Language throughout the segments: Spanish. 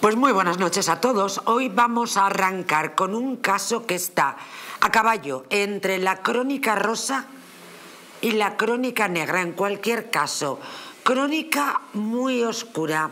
Pues muy buenas noches a todos. Hoy vamos a arrancar con un caso que está a caballo entre la crónica rosa y la crónica negra. En cualquier caso, crónica muy oscura.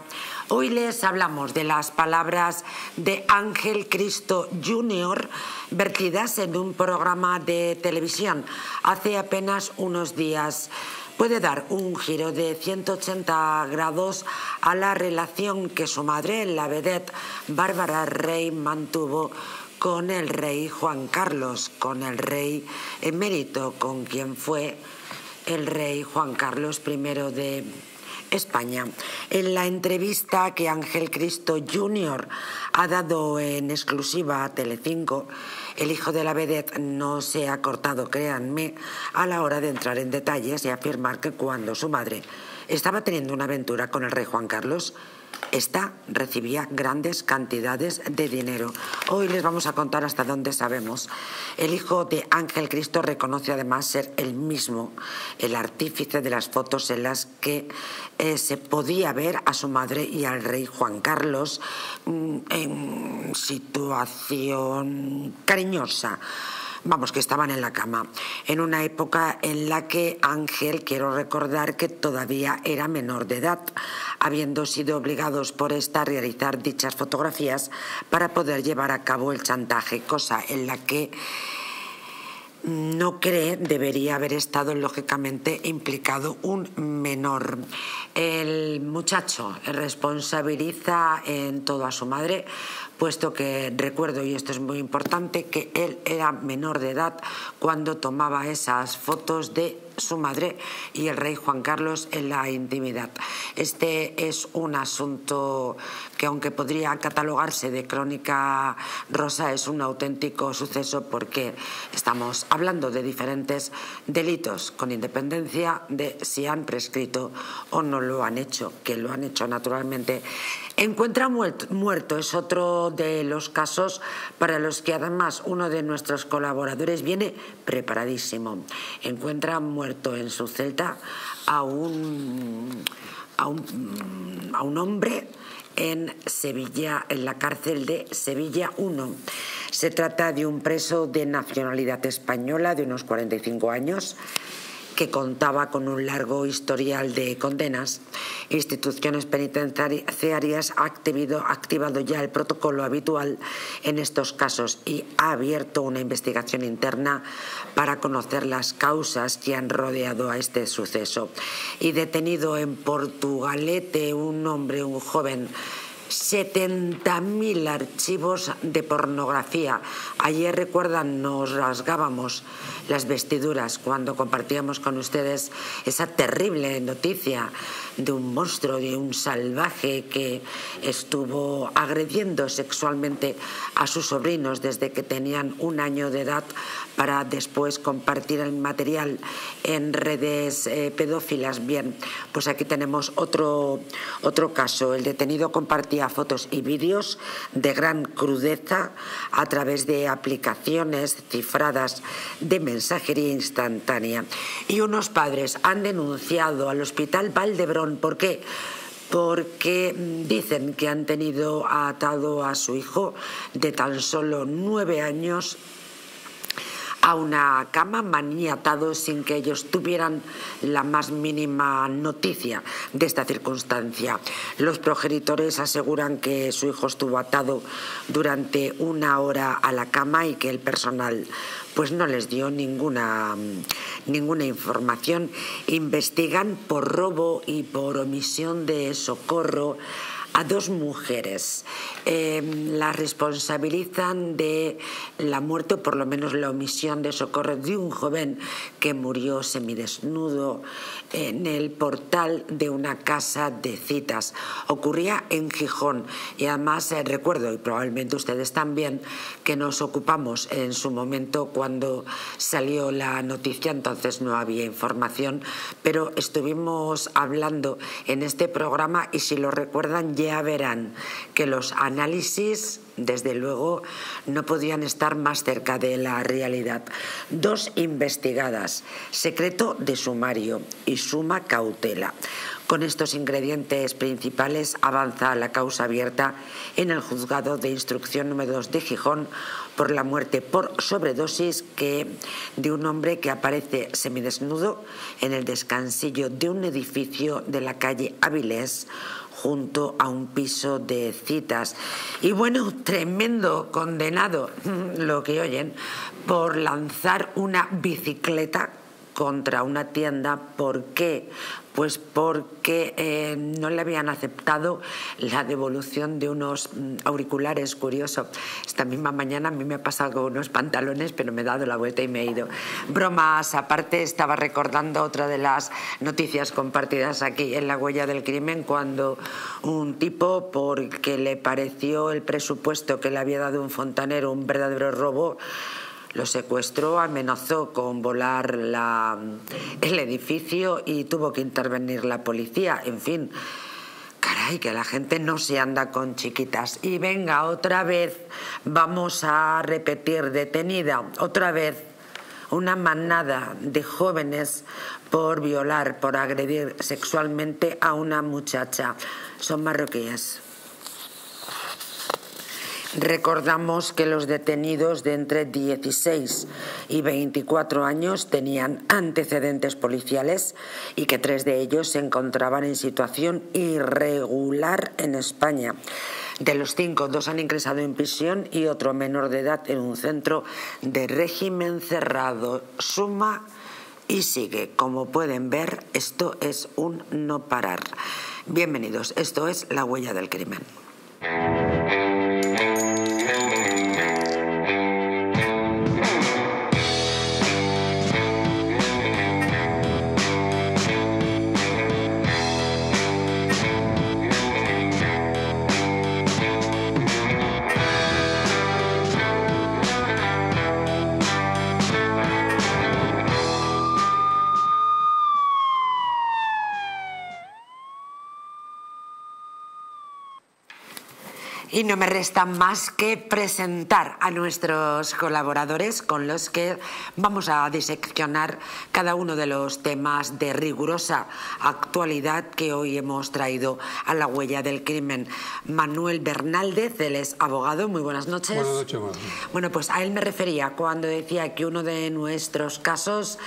Hoy les hablamos de las palabras de Ángel Cristo Jr. vertidas en un programa de televisión hace apenas unos días puede dar un giro de 180 grados a la relación que su madre, la vedette Bárbara Rey, mantuvo con el rey Juan Carlos, con el rey emérito, con quien fue el rey Juan Carlos I de España. En la entrevista que Ángel Cristo Jr. ha dado en exclusiva a Telecinco, el hijo de la vedette no se ha cortado, créanme, a la hora de entrar en detalles y afirmar que cuando su madre estaba teniendo una aventura con el rey Juan Carlos, esta recibía grandes cantidades de dinero. Hoy les vamos a contar hasta dónde sabemos. El hijo de Ángel Cristo reconoce además ser el mismo, el artífice de las fotos en las que eh, se podía ver a su madre y al rey Juan Carlos mm, en situación cariñosa vamos, que estaban en la cama, en una época en la que Ángel, quiero recordar que todavía era menor de edad, habiendo sido obligados por esta a realizar dichas fotografías para poder llevar a cabo el chantaje, cosa en la que no cree debería haber estado lógicamente implicado un menor. El muchacho responsabiliza en todo a su madre puesto que recuerdo, y esto es muy importante, que él era menor de edad cuando tomaba esas fotos de su madre y el rey Juan Carlos en la intimidad. Este es un asunto que aunque podría catalogarse de crónica rosa, es un auténtico suceso porque estamos hablando de diferentes delitos con independencia de si han prescrito o no lo han hecho, que lo han hecho naturalmente. Encuentra muerto es otro de los casos para los que además uno de nuestros colaboradores viene preparadísimo. Encuentra muerto en su celda a un, a un, a un hombre en Sevilla, en la cárcel de Sevilla 1. Se trata de un preso de nacionalidad española de unos 45 años que contaba con un largo historial de condenas, instituciones penitenciarias ha activado, ya el protocolo habitual en estos casos y ha abierto una investigación interna para conocer las causas que han rodeado a este suceso. Y detenido en Portugalete un hombre, un joven, 70.000 archivos de pornografía. Ayer, recuerdan, nos rasgábamos las vestiduras cuando compartíamos con ustedes esa terrible noticia de un monstruo, de un salvaje que estuvo agrediendo sexualmente a sus sobrinos desde que tenían un año de edad para después compartir el material en redes eh, pedófilas. Bien, pues aquí tenemos otro, otro caso. El detenido compartía fotos y vídeos de gran crudeza a través de aplicaciones cifradas de mensajería instantánea. Y unos padres han denunciado al Hospital Valdebrón. ¿Por qué? porque dicen que han tenido atado a su hijo de tan solo nueve años a una cama maniatado sin que ellos tuvieran la más mínima noticia de esta circunstancia. Los progenitores aseguran que su hijo estuvo atado durante una hora a la cama y que el personal pues no les dio ninguna, ninguna información. Investigan por robo y por omisión de socorro a dos mujeres. Em, las responsabilizan de la muerte, o por lo menos la omisión de socorro de un joven que murió semidesnudo en el portal de una casa de citas. Ocurría en Gijón y además eh, recuerdo, y probablemente ustedes también, que nos ocupamos en su momento cuando salió la noticia, entonces no había información, pero estuvimos hablando en este programa y si lo recuerdan ya verán que los análisis desde luego no podían estar más cerca de la realidad. Dos investigadas, secreto de sumario y suma cautela. Con estos ingredientes principales avanza la causa abierta en el juzgado de instrucción número 2 de Gijón por la muerte por sobredosis que, de un hombre que aparece semidesnudo en el descansillo de un edificio de la calle Avilés junto a un piso de citas. Y bueno, tremendo condenado, lo que oyen, por lanzar una bicicleta contra una tienda. ¿Por qué? Pues porque eh, no le habían aceptado la devolución de unos mm, auriculares, curioso. Esta misma mañana a mí me ha pasado con unos pantalones, pero me he dado la vuelta y me he ido. Bromas, aparte estaba recordando otra de las noticias compartidas aquí en la huella del crimen, cuando un tipo, porque le pareció el presupuesto que le había dado un fontanero un verdadero robo, lo secuestró, amenazó con volar el edificio y tuvo que intervenir la policía. En fin, caray, que la gente no se anda con chiquitas. Y venga, otra vez vamos a repetir, detenida, otra vez una manada de jóvenes por violar, por agredir sexualmente a una muchacha. Son marroquíes. Recordamos que los detenidos de entre 16 y 24 años tenían antecedentes policiales y que tres de ellos se encontraban en situación irregular en España. De los cinco, dos han ingresado en prisión y otro menor de edad en un centro de régimen cerrado. Suma y sigue. Como pueden ver, esto es un no parar. Bienvenidos, esto es La huella del crimen. Y no me resta más que presentar a nuestros colaboradores con los que vamos a diseccionar cada uno de los temas de rigurosa actualidad que hoy hemos traído a la huella del crimen. Manuel Bernaldez, él es abogado. Muy buenas noches. Buenas noches. Bueno, pues a él me refería cuando decía que uno de nuestros casos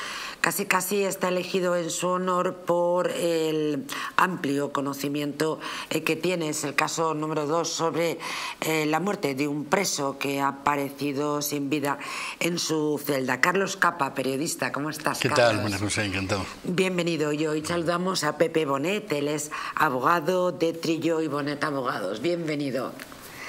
casi casi está elegido en su honor por el amplio conocimiento eh, que tiene. Es el caso número dos sobre eh, la muerte de un preso que ha aparecido sin vida en su celda. Carlos Capa, periodista, ¿cómo estás? ¿Qué tal? Buenas noches, encantado. Bienvenido. Y hoy saludamos a Pepe Bonet, él es abogado de Trillo y Bonet Abogados. Bienvenido.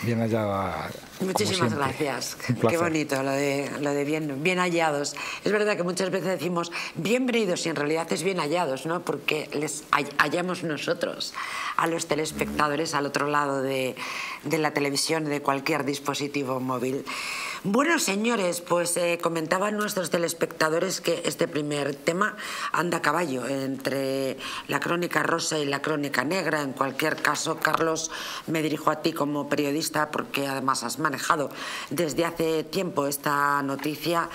Bien hallado. Muchísimas gracias. Qué bonito lo de, lo de bien, bien hallados. Es verdad que muchas veces decimos bienvenidos y en realidad es bien hallados, ¿no? Porque les hallamos nosotros a los telespectadores al otro lado de, de la televisión, de cualquier dispositivo móvil. Bueno, señores, pues eh, comentaban nuestros telespectadores que este primer tema anda a caballo entre la crónica rosa y la crónica negra. En cualquier caso, Carlos, me dirijo a ti como periodista porque además has manejado desde hace tiempo esta noticia.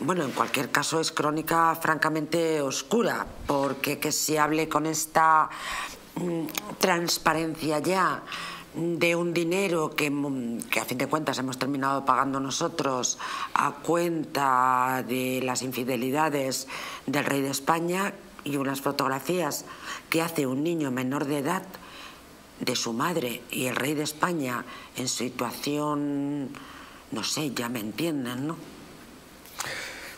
Bueno, en cualquier caso es crónica francamente oscura, porque que se hable con esta mm, transparencia ya de un dinero que, que, a fin de cuentas hemos terminado pagando nosotros a cuenta de las infidelidades del rey de España y unas fotografías que hace un niño menor de edad de su madre y el rey de España en situación, no sé, ya me entienden, ¿no?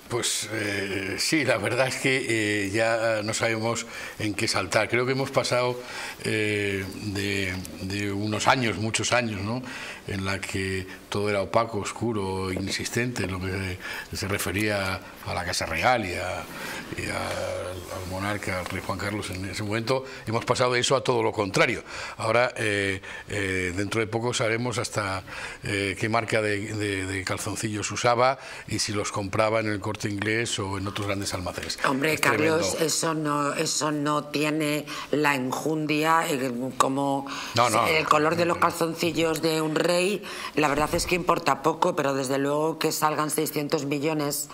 Pues eh, sí, la verdad es que eh, ya no sabemos en qué saltar. Creo que hemos pasado eh, de, unos años, muchos años, ¿no? En la que todo era opaco, oscuro, inexistente, en lo que se refería a la Casa Real y, al monarca, al rey Juan Carlos en ese momento. Hemos pasado de eso a todo lo contrario. Ahora, dentro de poco sabremos hasta qué marca de, de calzoncillos usaba y si los compraba en el corte inglés o en otros grandes almacenes. Hombre, Carlos, eso no, eso no tiene la enjundia como el color de los calzoncillos de un rey. La verdad es que importa poco, pero desde luego que salgan 600 millones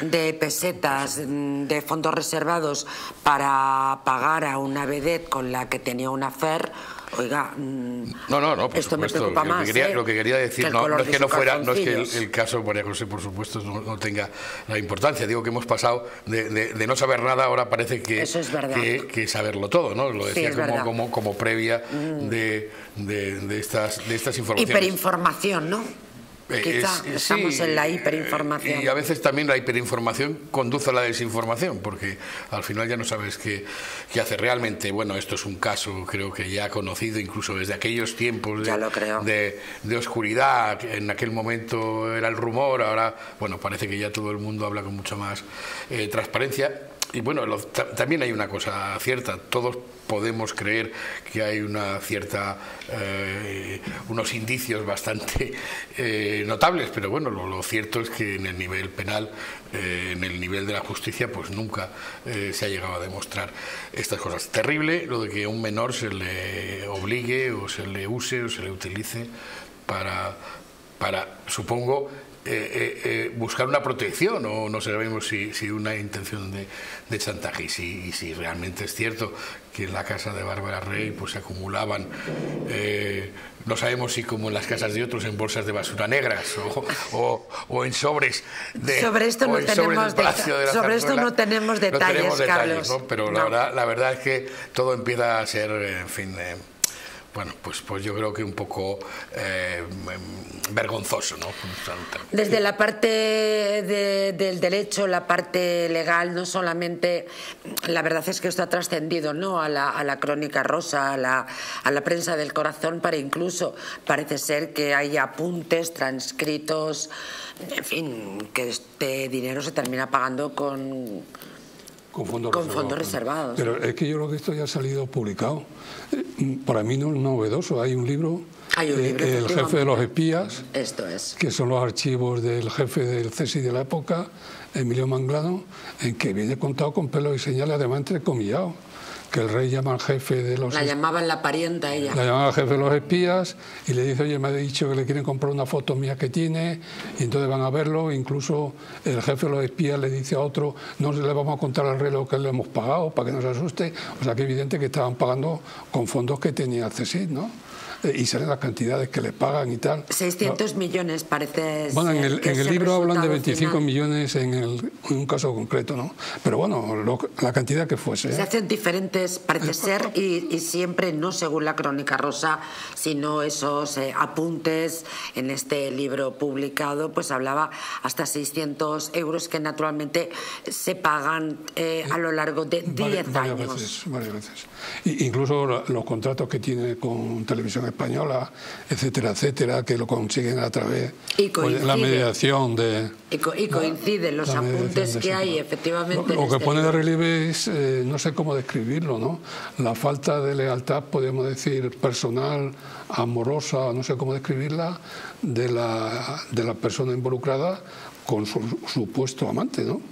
de pesetas mm, de fondos reservados para pagar a una vedette con la que tenía una FER Oiga, mm, no, no, no, por esto supuesto. me preocupa más. ¿eh? Lo que quería decir no, es que no fuera, no es que el, caso María José, por supuesto, no, tenga la importancia. Digo que hemos pasado de, no saber nada, ahora parece que, que, saberlo todo, ¿no? Lo decía como, como, como, previa mm. de, de, estas, de estas informaciones. Hiperinformación, ¿no? Quizá estamos en la hiperinformación. Y a veces también la hiperinformación conduce a la desinformación, porque al final ya no sabes qué, qué hacer realmente. Bueno, esto es un caso, creo que ya conocido incluso desde aquellos tiempos de, de, oscuridad. En aquel momento era el rumor, ahora, bueno, parece que ya todo el mundo habla con mucha más eh, transparencia. Y bueno, también hay una cosa cierta, todos podemos creer que hay una cierta, eh, unos indicios bastante eh, notables, pero bueno, lo, cierto es que en el nivel penal, eh, en el nivel de la justicia, pues nunca se ha llegado a demostrar estas cosas. Terrible lo de que un menor se le obligue o se le use o se le utilice para, para supongo, eh, eh, eh, buscar una protección o no sabemos si, si una intención de, de chantaje. Y si, si, realmente es cierto que en la casa de Bárbara Rey pues se acumulaban no sabemos si como en las casas de otros en bolsas de basura negras o, o, en sobres de sobre esto no tenemos sobre esto no tenemos detalles, Carlos. pero La, verdad, la verdad es que todo empieza a ser en fin bueno, pues, pues yo creo que un poco eh, vergonzoso, ¿no? Desde la parte del derecho, la parte legal, no solamente, la verdad es que esto ha trascendido, ¿no? A la, crónica rosa, a la, a la prensa del corazón, para incluso parece ser que hay apuntes transcritos, en fin, que este dinero se termina pagando con con fondos, reservados, Pero es que yo creo que esto ya ha salido publicado. Eh, para mí no es novedoso. Hay un libro, eh, El jefe de los espías, Esto es. que son los archivos del jefe del CSI de la época, Emilio Manglano, en que viene contado con pelo y señales, además entrecomillado que el rey llama al jefe de los... La llamaban la parienta ella. La llamaba al jefe de los espías y le dice, oye, me ha dicho que le quieren comprar una foto mía que tiene y entonces van a verlo. Incluso el jefe de los espías le dice a otro, no le vamos a contar al rey lo que le hemos pagado para que no se asuste. O sea, que evidente que estaban pagando con fondos que tenía CESID, ¿no? Eh, y salen las cantidades que le pagan y tal. 600 millones parece. Bueno, en el, libro hablan de 25 millones en, un caso concreto, ¿no? Pero bueno, la cantidad que fuese. Se ¿eh? hacen diferentes, parece eh, ser, y, siempre no según la crónica rosa, sino esos apuntes en este libro publicado, pues hablaba hasta 600 euros que naturalmente se pagan a lo largo de 10 años. Veces, varias veces. incluso los contratos que tiene con televisión española, etcétera, etcétera, que lo consiguen a través de la mediación de... Y, coinciden los apuntes que hay, efectivamente. Lo, que este pone de relieve es, eh, no sé cómo describirlo, ¿no? La falta de lealtad, podemos decir, personal, amorosa, no sé cómo describirla, de la, de la persona involucrada con su supuesto amante, ¿no?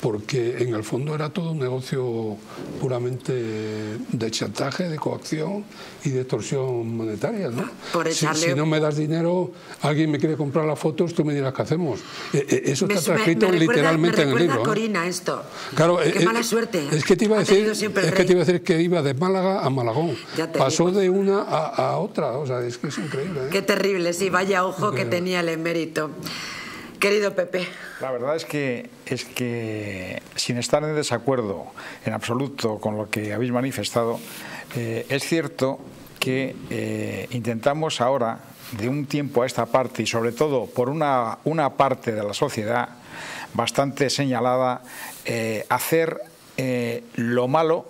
Porque en el fondo era todo un negocio puramente de chantaje, de coacción y de extorsión monetaria. ¿no? si, no me das dinero, alguien me quiere comprar las fotos, tú me dirás qué hacemos. E, e, eso está transcrito literalmente en el libro. Me Corina esto. Claro, qué eh, mala suerte. Es que te iba a decir, es que te iba a decir que iba de Málaga a Malagón. Pasó de una a, otra, o sea, es que es increíble. ¿eh? Qué terrible, sí, vaya ojo que tenía el emérito. Querido Pepe. La verdad es que, es que sin estar en desacuerdo en absoluto con lo que habéis manifestado, eh, es cierto que eh, intentamos ahora, de un tiempo a esta parte, y sobre todo por una, una parte de la sociedad bastante señalada, eh, hacer lo malo,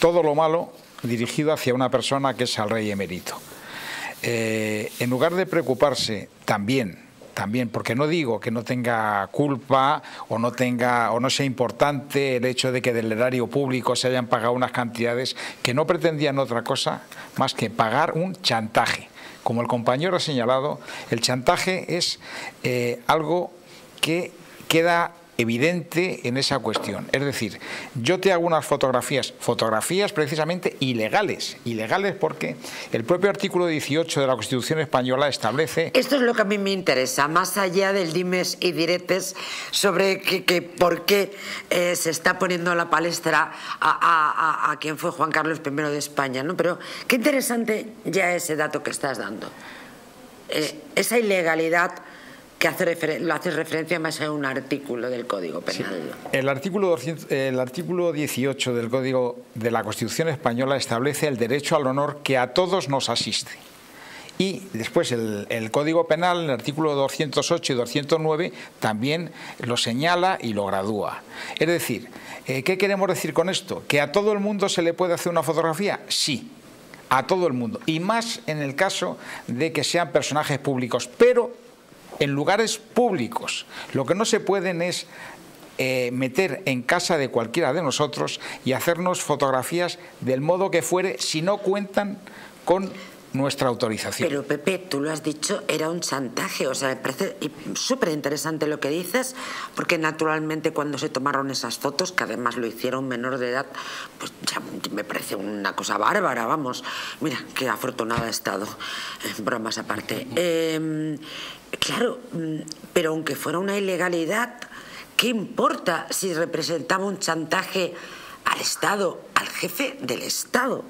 todo lo malo, dirigido hacia una persona que es el rey emérito. en lugar de preocuparse también también, porque no digo que no tenga culpa o no tenga o no sea importante el hecho de que del erario público se hayan pagado unas cantidades que no pretendían otra cosa más que pagar un chantaje. Como el compañero ha señalado, el chantaje es eh, algo que queda evidente en esa cuestión. Es decir, yo te hago unas fotografías, fotografías precisamente ilegales, ilegales porque el propio artículo 18 de la Constitución española establece... Esto es lo que a mí me interesa, más allá del dimes y diretes sobre que, por qué eh, se está poniendo la palestra a, quien fue Juan Carlos I de España, ¿no? Pero qué interesante ya ese dato que estás dando. Eh, esa ilegalidad que hace lo hace referencia más a un artículo del Código Penal. El, artículo el artículo 18 del Código de la Constitución Española establece el derecho al honor que a todos nos asiste. Y después el, Código Penal, en el artículo 208 y 209, también lo señala y lo gradúa. Es decir, eh, ¿qué queremos decir con esto? ¿Que a todo el mundo se le puede hacer una fotografía? Sí, a todo el mundo. Y más en el caso de que sean personajes públicos. Pero en lugares públicos. Lo que no se pueden es eh, meter en casa de cualquiera de nosotros y hacernos fotografías del modo que fuere si no cuentan con nuestra autorización. Pero Pepe, tú lo has dicho, era un chantaje, o sea, me parece súper interesante lo que dices, porque naturalmente cuando se tomaron esas fotos, que además lo hicieron menor de edad, pues ya me parece una cosa bárbara, vamos. Mira, qué afortunada he estado, bromas aparte. Em, claro, mm, pero aunque fuera una ilegalidad, ¿qué importa si representaba un chantaje al Estado, al jefe del Estado?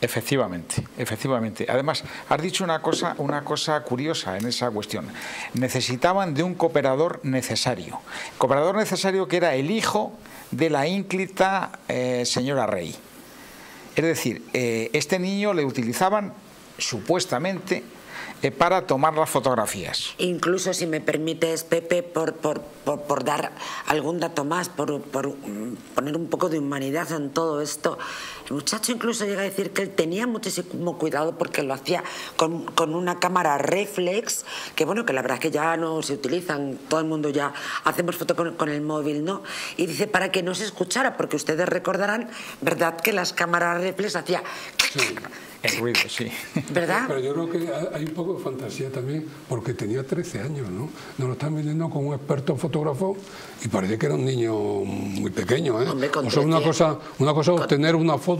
Efectivamente, efectivamente. Además, has dicho una cosa, una cosa curiosa en esa cuestión. Necesitaban de un cooperador necesario. Cooperador necesario que era el hijo de la ínclita eh, señora Rey. Es decir, eh, este niño le utilizaban supuestamente eh, para tomar las fotografías. Incluso, si me permites, Pepe, por, por, por, dar algún dato más, por, mm, poner un poco de humanidad en todo esto, el muchacho incluso llega a decir que él tenía muchísimo cuidado porque lo hacía con, con una cámara reflex, que bueno, que la verdad es que ya no se utilizan, todo el mundo ya hacemos foto con, con el móvil, ¿no? Y dice para que no se escuchara, porque ustedes recordarán, ¿verdad?, que las cámaras reflex hacía... El ruido, sí. ¿Verdad? Pero yo creo que hay un poco de fantasía también, porque tenía 13 años, ¿no? Nos lo están vendiendo como un experto fotógrafo y parece que era un niño muy pequeño, ¿eh? o sea, una cosa, una cosa es obtener una foto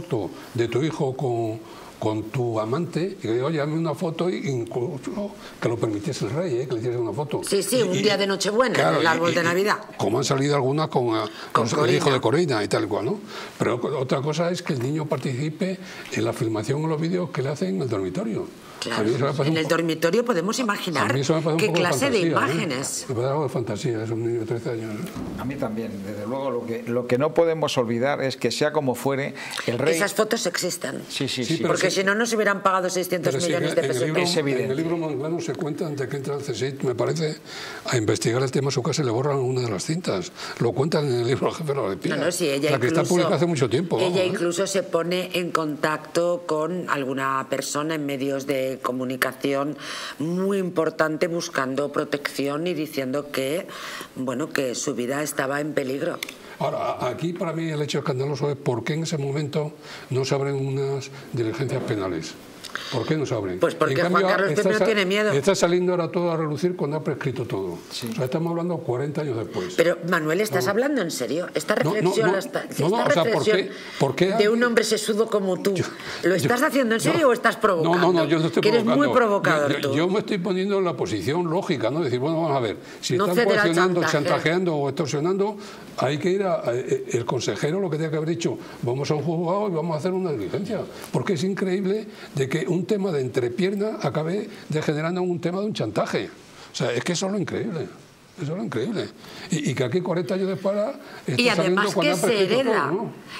de tu hijo con con tu amante y que oye, una foto, incluso que lo permitiese el rey, ¿eh? que le hiciese una foto. Sí, sí, un día de Nochebuena, en el árbol de Navidad. como han salido algunas con, con, el hijo de Corina y tal cual, ¿no? Pero otra cosa es que el niño participe en la filmación o los vídeos que le hacen en el dormitorio. En el dormitorio podemos imaginar qué clase de, ¿eh? imágenes. Me parece algo de fantasía, es un niño de 13 años. A mí también, desde luego, lo que, lo que no podemos olvidar es que sea como fuere, el rey... Esas fotos existen. Sí, sí, sí. Porque si no, no se hubieran pagado 600 millones de pesos. es evidente. En el libro Manglano se cuenta, antes que entra el CSIC, me parece, a investigar el tema, su casa le borran una de las cintas. Lo cuentan en el libro Jefe de la No, no, sí, ella la que está publicada hace mucho tiempo. Ella incluso se pone en contacto con alguna persona en medios de comunicación muy importante buscando protección y diciendo que, bueno, que su vida estaba en peligro. Ahora, aquí para mí el hecho escandaloso es por qué en ese momento no se abren unas diligencias penales. ¿Por qué no se abren? Pues porque Juan Carlos I tiene miedo. Está saliendo ahora todo a relucir cuando ha prescrito todo. O sea, estamos hablando 40 años después. Pero, Manuel, ¿estás hablando en serio? Esta reflexión, esta, reflexión ¿por qué, de un hombre sesudo como tú, ¿lo estás haciendo en serio o estás provocando? No, no, no, yo no estoy que provocando. eres muy provocador yo, yo, me estoy poniendo en la posición lógica, ¿no? Decir, bueno, vamos a ver, si están coaccionando, chantajeando o extorsionando, hay que ir a, el consejero lo que tiene que haber dicho, vamos a un juzgado y vamos a hacer una diligencia. Porque es increíble de que un tema de entrepierna acabe degenerando en un tema de un chantaje. O sea, es que eso es lo increíble. Eso es lo increíble. Y, que aquí 40 años después y además que se hereda.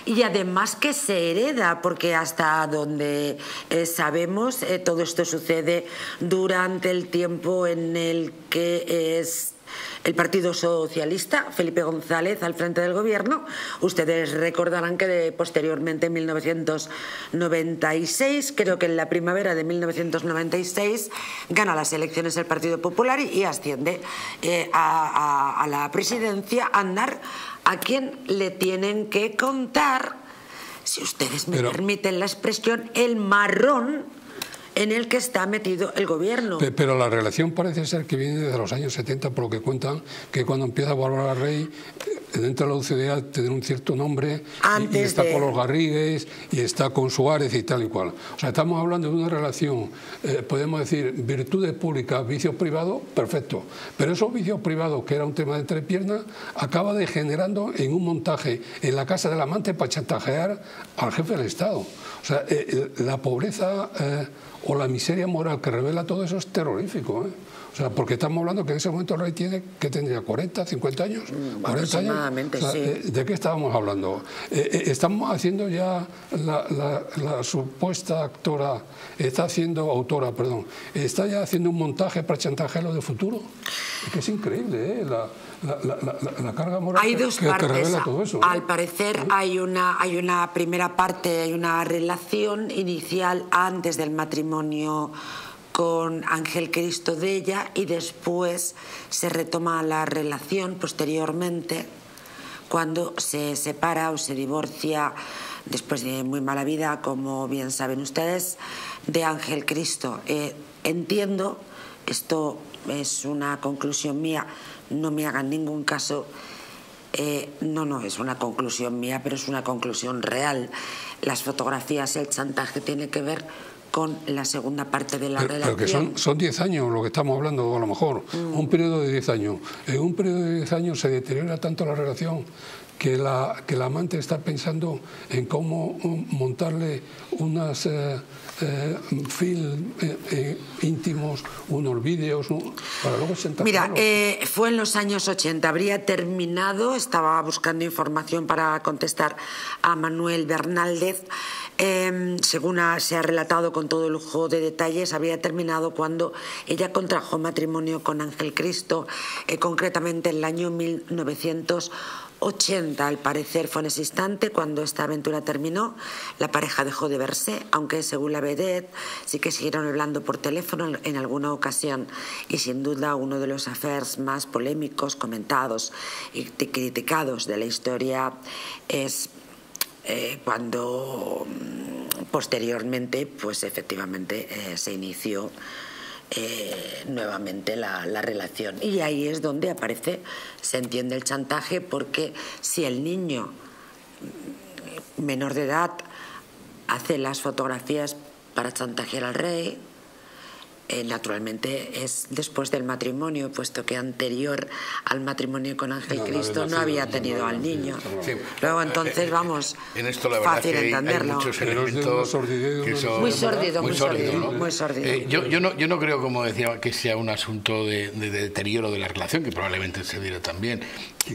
Y además que se hereda, porque hasta donde eh, sabemos, eh, todo esto sucede durante el tiempo en el que es el Partido Socialista, Felipe González, al frente del gobierno. Ustedes recordarán que posteriormente, en 1996, creo que en la primavera de 1996, gana las elecciones el Partido Popular y, asciende eh, a, la presidencia a andar a quien le tienen que contar, si ustedes me permiten la expresión, el marrón en el que está metido el gobierno. Pero la relación parece ser que viene de los años 70, por lo que cuentan, que cuando empieza Bárbara Rey, eh, dentro de la UCD tiene un cierto nombre, y, está con los Garrigues, y está con Suárez y tal y cual. O sea, estamos hablando de una relación, eh, podemos decir, virtudes públicas, vicios privados, perfecto. Pero esos vicios privados, que era un tema de entrepiernas, acaba degenerando en un montaje en la casa del amante para chantajear al jefe del Estado. O sea, eh, la pobreza o la miseria moral que revela todo eso es terrorífico. ¿eh? O sea, porque estamos hablando que en ese momento el rey tiene, que tendría 40, 50 años. 40 mm, años. Eh, ¿De qué estábamos hablando? Eh, estamos haciendo ya la, supuesta actora, está haciendo, autora, perdón, está ya haciendo un montaje para chantajearlo de futuro. Es que es increíble, ¿eh? La, carga moral hay dos que, partes. revela todo eso. Al parecer hay una, hay una primera parte, hay una relación inicial antes del matrimonio con Ángel Cristo de ella y después se retoma la relación posteriormente cuando se separa o se divorcia después de muy mala vida, como bien saben ustedes, de Ángel Cristo. Eh, entiendo, esto es una conclusión mía, no me hagan ningún caso. Eh, no, no, es una conclusión mía, pero es una conclusión real. Las fotografías, el chantaje tiene que ver con la segunda parte de la relación. Pero que son 10 años lo que estamos hablando, a lo mejor, mm. un periodo de 10 años. En un periodo de 10 años se deteriora tanto la relación que la, que la amante está pensando en cómo montarle unas eh, eh, film eh, íntimos, unos vídeos, para luego. Mira, fue en los años 80, habría terminado, estaba buscando información para contestar a Manuel Bernaldez. Em, según se ha relatado con todo lujo de detalles, habría terminado cuando ella contrajo matrimonio con Ángel Cristo, concretamente en el año 1980. 80 al parecer fue en ese instante cuando esta aventura terminó. La pareja dejó de verse, aunque según la vedette sí que siguieron hablando por teléfono en alguna ocasión y sin duda uno de los affairs más polémicos, comentados y criticados de la historia es eh, cuando mm, posteriormente pues efectivamente eh, se inició eh, nuevamente la, relación. Y ahí es donde aparece, se entiende el chantaje, porque si el niño menor de edad hace las fotografías para chantajear al rey, eh, naturalmente es después del matrimonio, puesto que anterior al matrimonio con Ángel Cristo no, había tenido al niño. Luego entonces, vamos, en esto la verdad fácil que hay, entenderlo. Hay muchos elementos que son muy sórdido, muy sórdido. Muy sórdido. Eh, yo, yo, no, yo no creo, como decía, que sea un asunto de, deterioro de la relación, que probablemente se dirá también.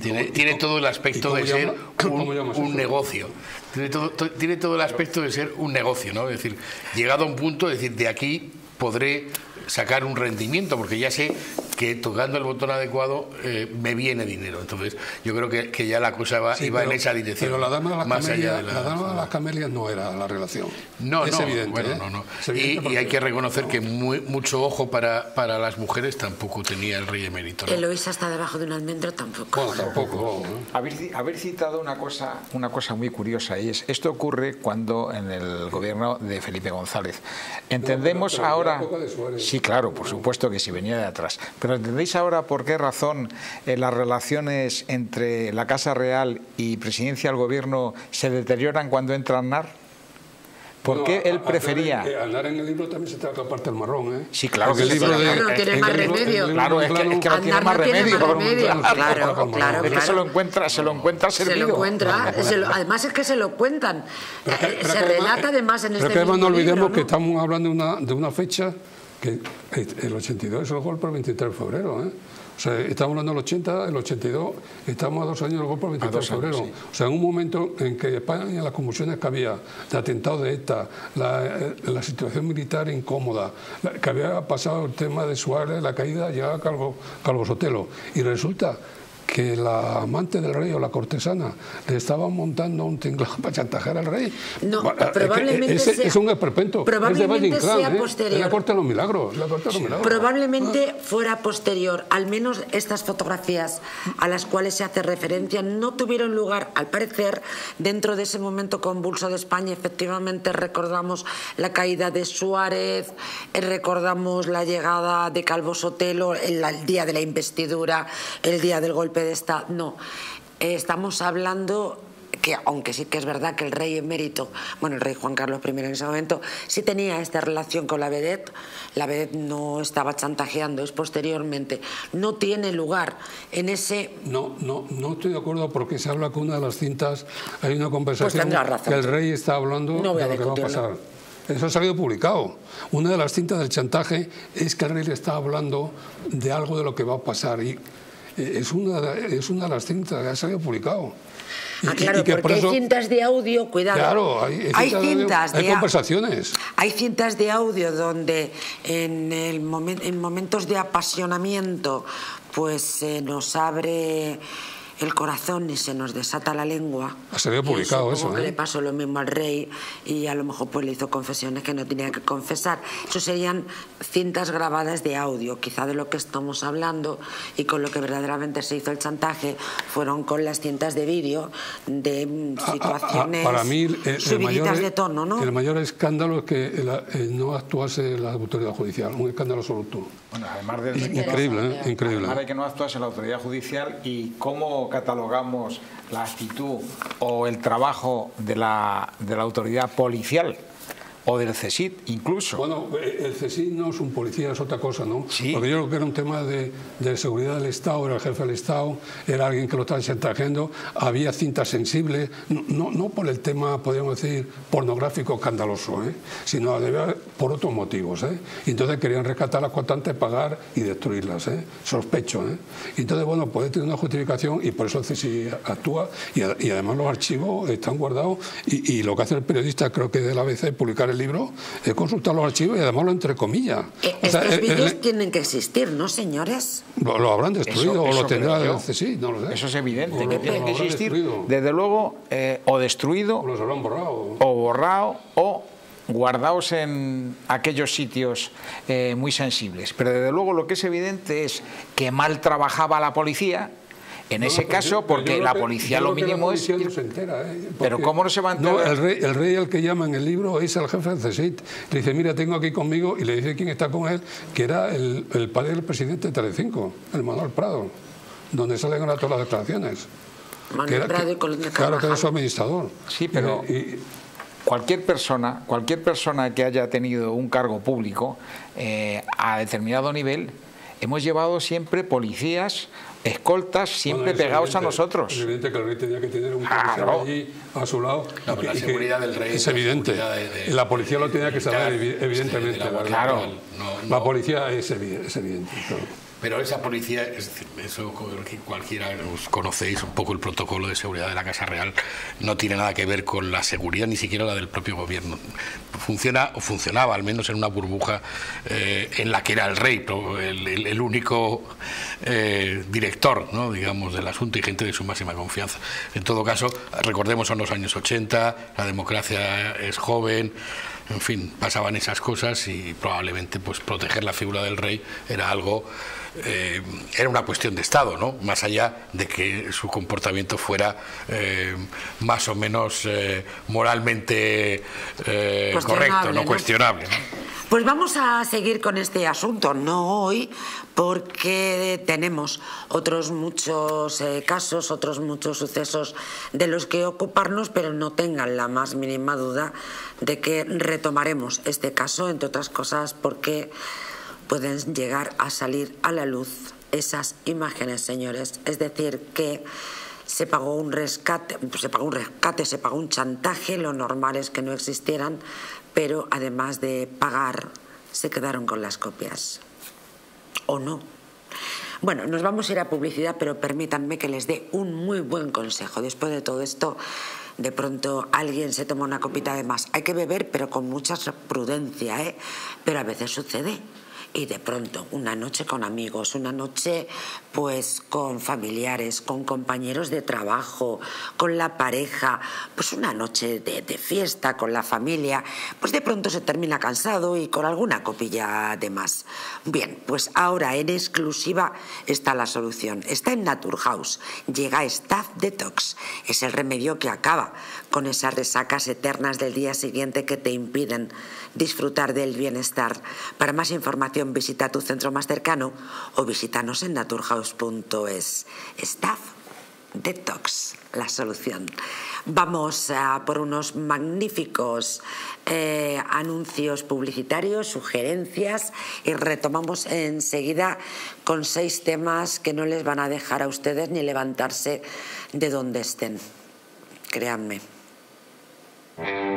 Tiene, tiene todo el aspecto de ser un, negocio. Tiene todo, tiene todo el aspecto de ser un negocio, ¿no? Es decir, llegado a un punto, es decir, de aquí podré sacar un rendimiento, porque ya sé que tocando el botón adecuado eh, me viene dinero. Entonces, yo creo que, que ya la cosa va, iba en esa dirección. Pero la dama de las, camelias, la... dama de las camelias no era la relación. No, es no, evidente. Bueno, ¿eh? no, no. y, hay que reconocer que mucho ojo para, para las mujeres tampoco tenía el rey emérito. ¿no? Eloísa está debajo de un almendro tampoco. Bueno, tampoco. Haber, citado una cosa, una cosa muy curiosa y es esto ocurre cuando en el gobierno de Felipe González. Entendemos ahora. Sí, claro, por supuesto que sí venía de atrás. Pero ¿entendéis ahora por qué razón eh, las relaciones entre la Casa Real y presidencia del gobierno se deterioran cuando entra NAR? ¿Por qué él prefería? Andar en, el libro también se trata parte del marrón, ¿eh? Sí, claro que sí. no tiene más remedio. Claro, es que, no tiene más remedio. Claro, claro, Es que se lo encuentra, se lo encuentra servido. Se lo encuentra. además es que se lo cuentan. Eh, se relata además en este Pero además no olvidemos que estamos hablando de una, de una fecha que el 82 es el golpe el 23 de febrero, ¿eh? O sea, estamos hablando del 80, el 82, estamos a dos años del golpe del 23 de febrero. O sea, en un momento en que España, las convulsiones que había, de atentado de ETA, la, la situación militar incómoda, que había pasado el tema de Suárez, la caída, ya Calvo, Calvo Sotelo. Y resulta que la amante del rey o la cortesana le estaba montando un tinglado para chantajear al rey. No, Bueno, es que probablemente ese sea- es un esperpento. probablemente es de sea ¿eh? posterior. Es la corte de los milagros. La corte de los milagros. Probablemente fuera posterior, al menos estas fotografías a las cuales se hace referencia no tuvieron lugar, al parecer, dentro de ese momento convulso de España. Efectivamente, recordamos la caída de Suárez, eh, recordamos la llegada de Calvo Sotelo, el, el día de la investidura, el día del golpe de Estado. No, eh, estamos hablando que aunque sí que es verdad que el rey emérito, bueno, el rey Juan Carlos I en ese momento, sí tenía esta relación con la vedette, la vedette no estaba chantajeando, es posteriormente, no tiene lugar en ese... No, no, no estoy de acuerdo porque se habla que una de las cintas hay una conversación Pues razón. que el rey está hablando No de lo que va a pasar. Eso ha salido publicado. Una de las cintas del chantaje es que el rey le está hablando de algo de lo que va a pasar y es una, de- es una de las cintas que ha salido publicado. Y- Ah, claro, y que porque por eso- hay cintas de audio, cuidado. Claro, hay, hay cintas de audio, cintas hay de au- conversaciones. Hay cintas de audio donde en, el momen- en momentos de apasionamiento pues se nos abre el corazón y se nos desata la lengua. Ha salido publicado eso, que ¿eh? le pasó lo mismo al rey y a lo mejor pues le hizo confesiones que no tenía que confesar. Eso serían cintas grabadas de audio, quizá de lo que estamos hablando y con lo que verdaderamente se hizo el chantaje fueron con las cintas de vídeo de mm, A- a- a- situaciones para mí el, mayor, de tono, ¿no? el mayor escándalo es que la- eh, no actuase la autoridad judicial, un escándalo absoluto. Bueno, además de, In- Increíble, ¿eh? increíble. Además de que no actúas en la autoridad judicial y cómo catalogamos la actitud o el trabajo de la, de la autoridad policial o del CSIC incluso. Bueno, eh, el CSI no es un policía, es otra cosa, ¿no? Sí. Porque yo creo que era un tema de, de seguridad del Estado, era el jefe del Estado, era alguien que lo estaba chantajeando, había cintas sensibles, no, no, no por el tema, podríamos decir, pornográfico escandaloso, ¿eh? sino por otros motivos. ¿eh? Y entonces querían rescatarlas cuanto antes, pagar y destruirlas, ¿eh? sospecho. ¿eh? Entonces, bueno, puede tener una justificación y por eso el CSI actúa y, y además los archivos están guardados y, y lo que hace el periodista, creo que del ABC, publicar el libro, es consultar los archivos y además lo entre comillas. Eh, O sea, Estos el- vídeos el- tienen que existir, ¿no, señores? lo, lo habrán destruido Eso- o eso lo tendrá creo el yo. CSI, no lo sé. Eso es evidente, que tiene que existir, destruido, desde luego, eh, o destruido O los habrán borrado. o borrado o guardados en aquellos sitios eh, muy sensibles. Pero desde luego lo que es evidente es que mal trabajaba la policía, en No, ese caso, yo- porque la policía lo mínimo es... policía no se entera, ¿eh? Pero ¿cómo no se va a No, enterar? el rey, el rey al que llama en el libro es el jefe del CSIT. Le dice, mira, tengo aquí conmigo, y le dice quién está con él, que era el, el padre del presidente de Telecinco, el Manuel Prado, donde salen ahora todas las declaraciones. Manuel Que era- Prado y Colón de Claro, que era su administrador. Sí, pero- Y- y- Cualquier persona, cualquier persona que haya tenido un cargo público eh, a determinado nivel, hemos llevado siempre policías, escoltas, siempre Bueno, es pegados a evidente, nosotros. Es evidente que el rey tenía que tener un Claro. allí a su lado. No, y la y que- seguridad del rey Es la evidente. seguridad de- de- la policía lo tenía que saber, evidentemente. de la Claro. Real, no- La no- policía es, evi- es evidente. claro. Pero esa policía, eso cualquiera os conocéis un poco el protocolo de seguridad de la Casa Real, no tiene nada que ver con la seguridad, ni siquiera la del propio gobierno. Funciona, o funcionaba al menos en una burbuja eh, en la que era el rey, el único eh, director, ¿no? digamos, del asunto y gente de su máxima confianza. En todo caso, recordemos son los años 80, la democracia es joven, en fin, pasaban esas cosas y probablemente pues proteger la figura del rey era algo, eh, era una cuestión de Estado, ¿no? Más allá de que su comportamiento fuera eh, más o menos eh, moralmente correcto, no ¿no? cuestionable. ¿no? Pues vamos a seguir con este asunto, no hoy, porque tenemos otros muchos eh, casos, otros muchos sucesos de los que ocuparnos, pero no tengan la más mínima duda de que retomaremos este caso, entre otras cosas, porque pueden llegar a salir a la luz esas imágenes, señores. Es decir, que se pagó un rescate, se pagó un rescate, se pagó un chantaje, lo normal es que no existieran, pero además de pagar, se quedaron con las copias. ¿O no? Bueno, nos vamos a ir a publicidad, pero permítanme que les dé un muy buen consejo. Después de todo esto, de pronto alguien se toma una copita de más. Hay que beber, pero con mucha prudencia, ¿eh? Pero a veces sucede. Y de pronto una noche con amigos, una noche pues con familiares, con compañeros de trabajo, con la pareja, pues una noche de, fiesta con la familia, pues de pronto se termina cansado y con alguna copilla de más. Bien, pues ahora en exclusiva está la solución. Está en Naturhaus. Llega Staff Detox. Es el remedio que acaba con esas resacas eternas del día siguiente que te impiden disfrutar del bienestar. Para más información visita tu centro más cercano o visítanos en naturhaus.es. Staff Detox, la solución. Vamos a por unos magníficos eh, anuncios publicitarios, sugerencias y retomamos enseguida con seis temas que no les van a dejar a ustedes ni levantarse de donde estén. Créanme. ¿Tiene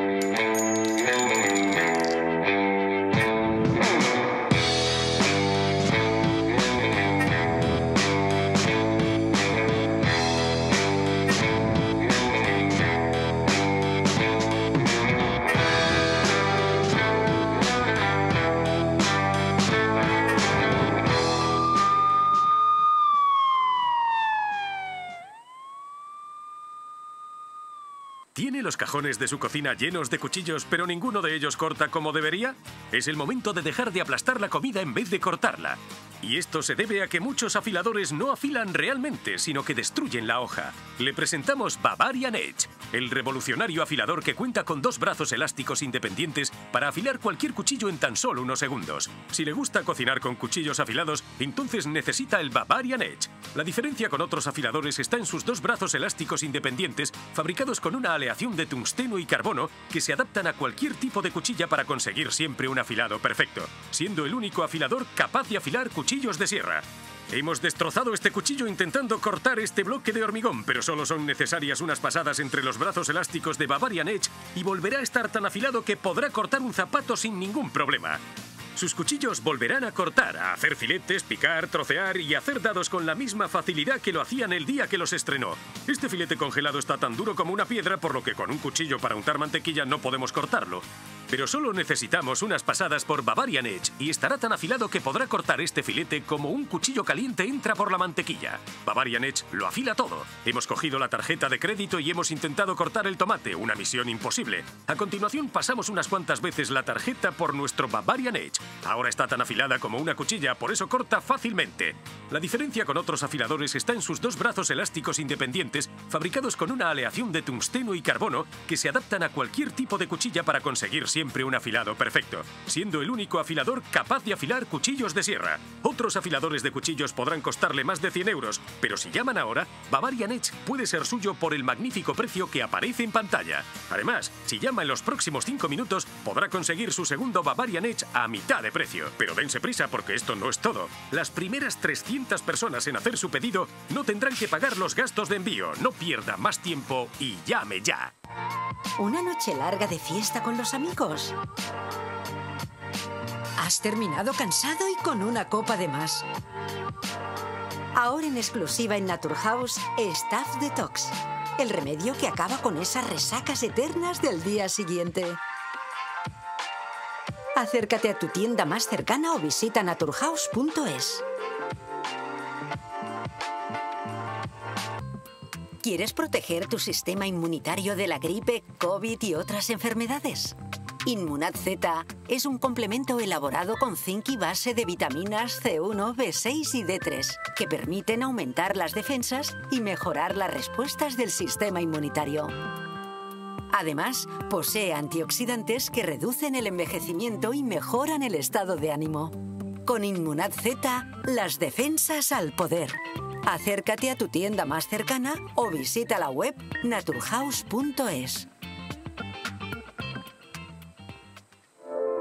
los cajones de su cocina llenos de cuchillos, pero ninguno de ellos corta como debería? Es el momento de dejar de aplastar la comida en vez de cortarla. Y esto se debe a que muchos afiladores no afilan realmente, sino que destruyen la hoja. Le presentamos Bavarian Edge, el revolucionario afilador que cuenta con dos brazos elásticos independientes para afilar cualquier cuchillo en tan solo unos segundos. Si le gusta cocinar con cuchillos afilados, entonces necesita el Bavarian Edge. La diferencia con otros afiladores está en sus dos brazos elásticos independientes, fabricados con una aleación de tungsteno y carbono que se adaptan a cualquier tipo de cuchilla para conseguir siempre un afilado perfecto, siendo el único afilador capaz de afilar cuchillos de sierra. Hemos destrozado este cuchillo intentando cortar este bloque de hormigón, pero solo son necesarias unas pasadas entre los brazos elásticos de Bavarian Edge y volverá a estar tan afilado que podrá cortar un zapato sin ningún problema. Sus cuchillos volverán a cortar, a hacer filetes, picar, trocear y hacer dados con la misma facilidad que lo hacían el día que los estrenó. Este filete congelado está tan duro como una piedra, por lo que con un cuchillo para untar mantequilla no podemos cortarlo. Pero solo necesitamos unas pasadas por Bavarian Edge y estará tan afilado que podrá cortar este filete como un cuchillo caliente entra por la mantequilla. Bavarian Edge lo afila todo. Hemos cogido la tarjeta de crédito y hemos intentado cortar el tomate, una misión imposible. A continuación pasamos unas cuantas veces la tarjeta por nuestro Bavarian Edge. Ahora está tan afilada como una cuchilla, por eso corta fácilmente. La diferencia con otros afiladores está en sus dos brazos elásticos independientes, fabricados con una aleación de tungsteno y carbono que se adaptan a cualquier tipo de cuchilla para conseguir siempre un afilado perfecto, siendo el único afilador capaz de afilar cuchillos de sierra. Otros afiladores de cuchillos podrán costarle más de 100 euros, pero si llaman ahora, Bavarian Edge puede ser suyo por el magnífico precio que aparece en pantalla. Además, si llama en los próximos 5 minutos, podrá conseguir su segundo Bavarian Edge a mitad de precio. Pero dense prisa porque esto no es todo. Las primeras 300 personas en hacer su pedido no tendrán que pagar los gastos de envío. No pierda más tiempo y llame ya. ¿Una noche larga de fiesta con los amigos? Has terminado cansado y con una copa de más. Ahora en exclusiva en Naturhaus, Staff Detox. El remedio que acaba con esas resacas eternas del día siguiente. Acércate a tu tienda más cercana o visita naturhaus.es. ¿Quieres proteger tu sistema inmunitario de la gripe, COVID y otras enfermedades? Inmunad Z es un complemento elaborado con zinc y base de vitaminas C1, B6 y D3 que permiten aumentar las defensas y mejorar las respuestas del sistema inmunitario. Además, posee antioxidantes que reducen el envejecimiento y mejoran el estado de ánimo. Con Inmunad Z, las defensas al poder. Acércate a tu tienda más cercana o visita la web naturhaus.es.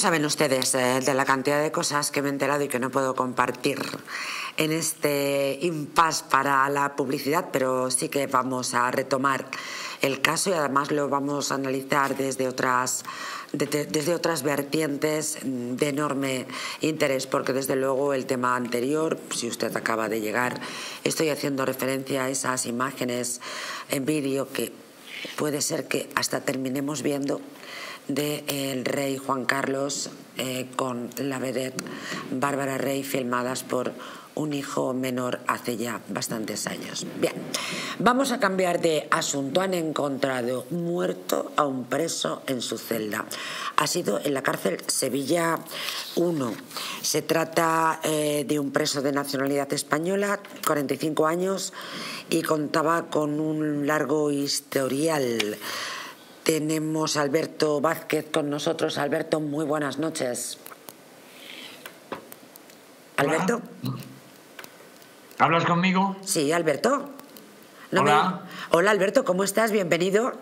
Saben ustedes eh, de la cantidad de cosas que me he enterado y que no puedo compartir en este impasse para la publicidad, pero sí que vamos a retomar el caso y además lo vamos a analizar desde otras desde otras vertientes de enorme interés, porque desde luego el tema anterior, si usted acaba de llegar, estoy haciendo referencia a esas imágenes en vídeo que puede ser que hasta terminemos viendo del rey Juan Carlos eh, con la vedette Bárbara Rey filmadas por un hijo menor hace ya bastantes años. Bien, vamos a cambiar de asunto. Han encontrado muerto a un preso en su celda. Ha sido en la cárcel Sevilla 1. Se trata eh, de un preso de nacionalidad española, 45 años, y contaba con un largo historial tenemos a Alberto Vázquez con nosotros. Alberto, muy buenas noches. Alberto. ¿Hablas conmigo? Sí, Alberto. Hola. Hola, Alberto, ¿cómo estás? Bienvenido.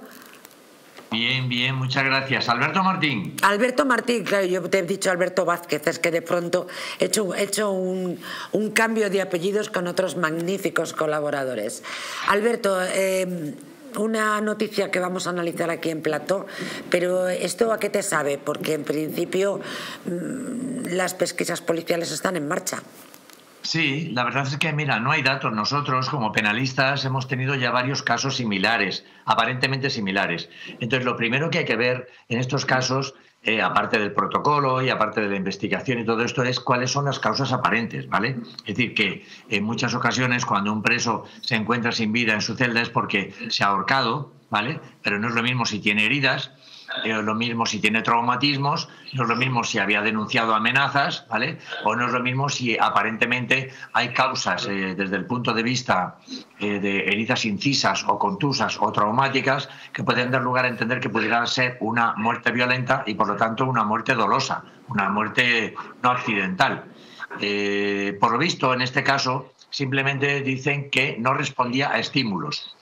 Bien, bien, muchas gracias. Alberto Martín. Alberto Martín, claro, yo te he dicho Alberto Vázquez, es que de pronto he hecho, hecho un, cambio de apellidos con otros magníficos colaboradores. Alberto, eh, una noticia que vamos a analizar aquí en Plató, pero ¿esto a qué te sabe? Porque en principio mm, las pesquisas policiales están en marcha. Sí, la verdad es que, mira, no hay datos. Nosotros, como penalistas, hemos tenido ya varios casos similares, aparentemente similares. Entonces, lo primero que hay que ver en estos casos eh, aparte del protocolo y aparte de la investigación y todo esto, es cuáles son las causas aparentes, ¿vale? Es decir, que en muchas ocasiones cuando un preso se encuentra sin vida en su celda es porque se ha ahorcado, ¿vale? Pero no es lo mismo si tiene heridas es lo mismo si tiene traumatismos, no es lo mismo si había denunciado amenazas, ¿vale? O no es lo mismo si aparentemente hay causas eh, desde el punto de vista eh, de heridas incisas o contusas o traumáticas que pueden dar lugar a entender que pudiera ser una muerte violenta y por lo tanto una muerte dolosa, una muerte no accidental. Eh, por lo visto, en este caso, simplemente dicen que no respondía a estímulos.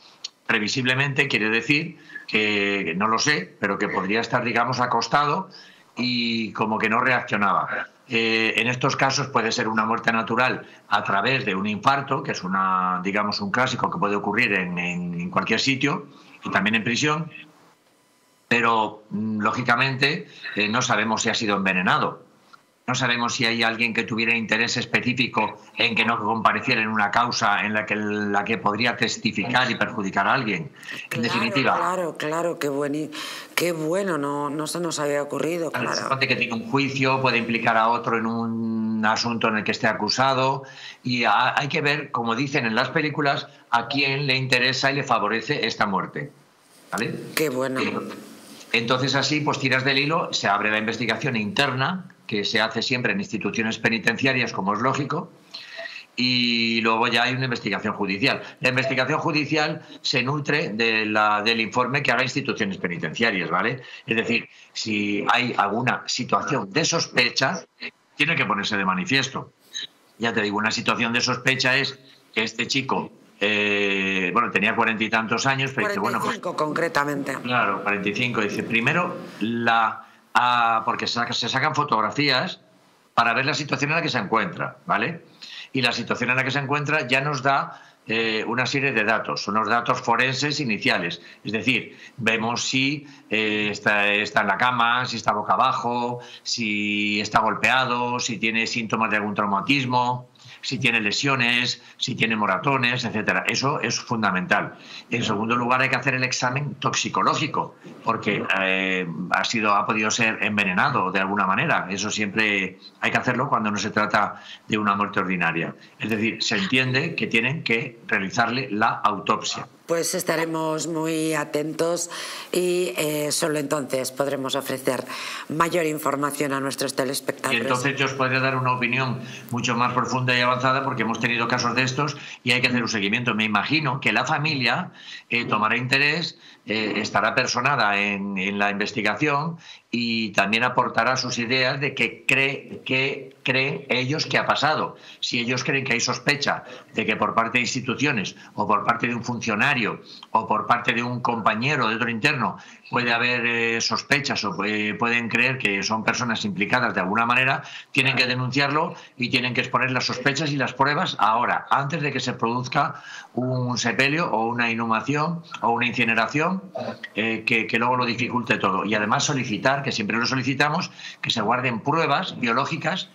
Previsiblemente quiere decir que no lo sé, pero que podría estar, digamos, acostado y como que no reaccionaba. Eh, en estos casos puede ser una muerte natural a través de un infarto, que es una, digamos, un clásico que puede ocurrir en, cualquier sitio y también en prisión, pero mm, lógicamente eh, no sabemos si ha sido envenenado. No sabemos si hay alguien que tuviera interés específico en que no compareciera en una causa en la que, la que podría testificar y perjudicar a alguien. En definitiva. Claro, claro, qué, bueno, qué bueno, no, no se nos había ocurrido. Claro. que tiene un juicio, puede implicar a otro en un asunto en el que esté acusado. Y hay que ver, como dicen en las películas, a quién le interesa y le favorece esta muerte. ¿Vale? Qué bueno. Entonces así, pues tiras del hilo, se abre la investigación interna que se hace siempre en instituciones penitenciarias, como es lógico, y luego ya hay una investigación judicial. La investigación judicial se nutre de la, del informe que haga instituciones penitenciarias, ¿vale? Es decir, si hay alguna situación de sospecha, tiene que ponerse de manifiesto. Ya te digo, una situación de sospecha es que este chico eh, bueno, tenía cuarenta y tantos años, pero dice, bueno, pues, concretamente. Claro, 45. Dice, primero, la porque se sacan fotografías para ver la situación en la que se encuentra, ¿vale? Y la situación en la que se encuentra ya nos da eh, una serie de datos, unos datos forenses iniciales. Es decir, vemos si eh, está, en la cama, si está boca abajo, si está golpeado, si tiene síntomas de algún traumatismo. Si tiene lesiones, si tiene moratones, etcétera. Eso es fundamental. En segundo lugar, hay que hacer el examen toxicológico, porque eh, ha sido, ha podido ser envenenado de alguna manera. Eso siempre hay que hacerlo cuando no se trata de una muerte ordinaria. Es decir, se entiende que tienen que realizarle la autopsia. Pues estaremos muy atentos y eh, solo entonces podremos ofrecer mayor información a nuestros telespectadores. Y entonces yo os podré dar una opinión mucho más profunda y avanzada porque hemos tenido casos de estos y hay que hacer un seguimiento. Me imagino que la familia eh, tomará interés, eh, estará personada en, en la investigación y también aportará sus ideas de qué cree, que creen ellos que ha pasado. Si ellos creen que hay sospecha de que por parte de instituciones o por parte de un funcionario o por parte de un compañero de otro interno puede haber eh, sospechas o pueden creer que son personas implicadas de alguna manera, tienen que denunciarlo y tienen que exponer las sospechas y las pruebas ahora, antes de que se produzca un sepelio o una inhumación o una incineración eh, que, luego lo dificulte todo. Y además solicitar, que siempre lo solicitamos, que se guarden pruebas biológicas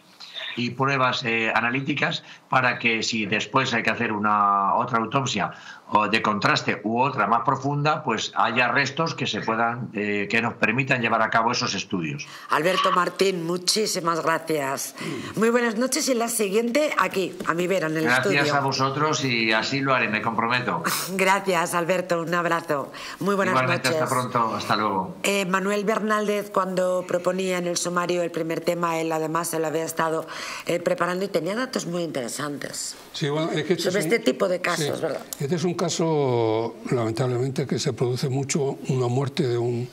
y pruebas eh, analíticas para que si después hay que hacer una otra autopsia o de contraste u otra más profunda, pues haya restos que se puedan, eh, que nos permitan llevar a cabo esos estudios. Alberto Martín, muchísimas gracias. Muy buenas noches y la siguiente aquí, a mi vera, en el gracias estudio. Gracias a vosotros y así lo haré, me comprometo. gracias, Alberto, un abrazo. Muy buenas Igualmente, noches. hasta pronto, hasta luego. Eh, Manuel Bernaldez, cuando proponía en el sumario el primer tema, él además se lo había estado eh, preparando y tenía datos muy interesantes. Sí, bueno, es que Sobre es este un- tipo de casos, sí. ¿verdad? Este es un caso, lamentablemente, que se produce mucho una muerte de un-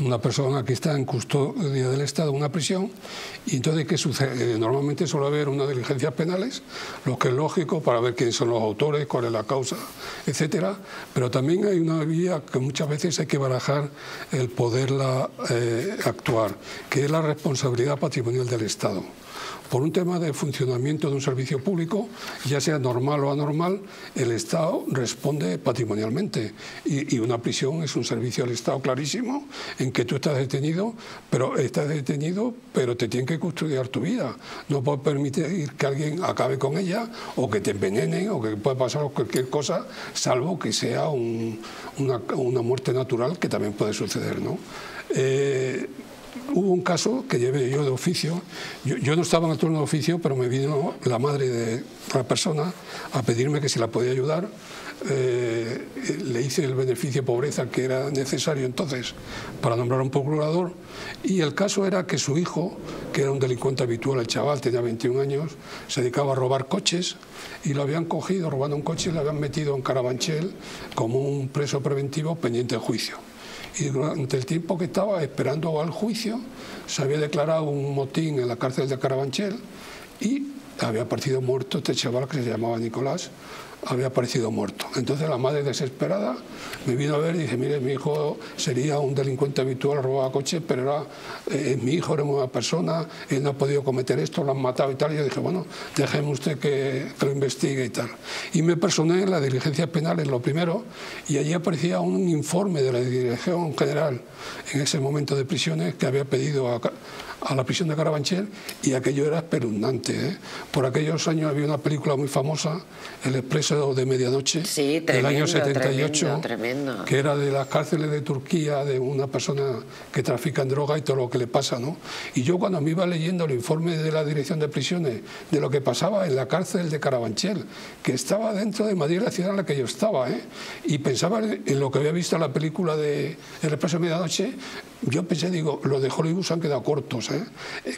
una persona que está en custodia del Estado una prisión. Y entonces, ¿qué sucede? Eh, Normalmente suele haber unas diligencias penales, lo que es lógico para ver quiénes son los autores, cuál es la causa, etcétera. Pero también hay una vía que muchas veces hay que barajar el poderla eh, actuar, que es la responsabilidad patrimonial del Estado por un tema de funcionamiento de un servicio público, ya sea normal o anormal, el Estado responde patrimonialmente. Y, una prisión es un servicio del Estado clarísimo en que tú estás detenido, pero estás detenido, pero te tienen que custodiar tu vida. No puedes permitir que alguien acabe con ella o que te envenenen o que pueda pasar cualquier cosa, salvo que sea un- una, una muerte natural que también puede suceder. ¿no? Eh, Hubo un caso que llevé yo de oficio. Yo, no estaba en el turno de oficio, pero me vino la madre de la persona a pedirme que si la podía ayudar. Eh, le hice el beneficio pobreza que era necesario entonces para nombrar un procurador. Y el caso era que su hijo, que era un delincuente habitual, el chaval tenía 21 años, se dedicaba a robar coches y lo habían cogido robando un coche y lo habían metido en Carabanchel como un preso preventivo pendiente de juicio y durante el tiempo que estaba esperando al juicio se había declarado un motín en la cárcel de Carabanchel y había aparecido muerto este chaval que se llamaba Nicolás había aparecido muerto. Entonces la madre desesperada me vino a ver y dice, mire, mi hijo sería un delincuente habitual, robaba coches, pero era, eh, mi hijo era una buena persona, él no ha podido cometer esto, lo han matado y tal. Y yo dije, bueno, déjeme usted que, que lo investigue y tal. Y me personé en la diligencia penal en lo primero y allí aparecía un informe de la Dirección General en ese momento de prisiones que había pedido a, a la prisión de Carabanchel y aquello era espeluznante. ¿eh? Por aquellos años había una película muy famosa, El Expreso de Medianoche, Sí, del año tremendo, 78, tremendo, tremendo. que era de las cárceles de Turquía, de una persona que trafica en droga y todo lo que le pasa. ¿no? Y yo cuando me iba leyendo el informe de la Dirección de Prisiones de lo que pasaba en la cárcel de Carabanchel, que estaba dentro de Madrid, la ciudad en la que yo estaba, ¿eh? y pensaba en lo que había visto en la película de El Expreso de Medianoche, yo pensé, digo, los de Hollywood se han quedado cortos. ¿eh?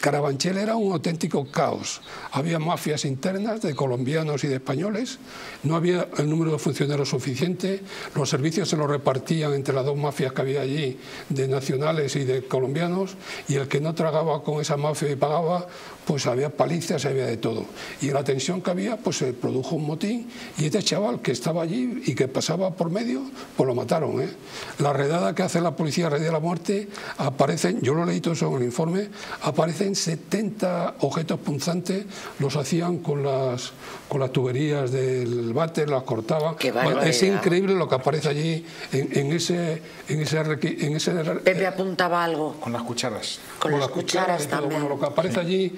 Carabanchel era un auténtico caos. Había mafias internas de colombianos y de españoles, no había el número de funcionarios suficiente, los servicios se los repartían entre las dos mafias que había allí, de nacionales y de colombianos, y el que no tragaba con esa mafia y pagaba, pues había palizas, había de todo. Y en la tensión que había, pues se produjo un motín, y este chaval que estaba allí y que pasaba por medio, pues lo mataron. ¿eh? La redada que hace la policía, Red de la Muerte, aparecen, yo lo leí todo eso en el informe, aparecen 70 objetos punzantes, los hacían con las, con las tuberías del váter, las cortaban. es increíble lo que aparece allí en, ese, en, ese, en ese... Pepe apuntaba algo. Con las cucharas. Con, las, cucharas, también. lo que aparece allí,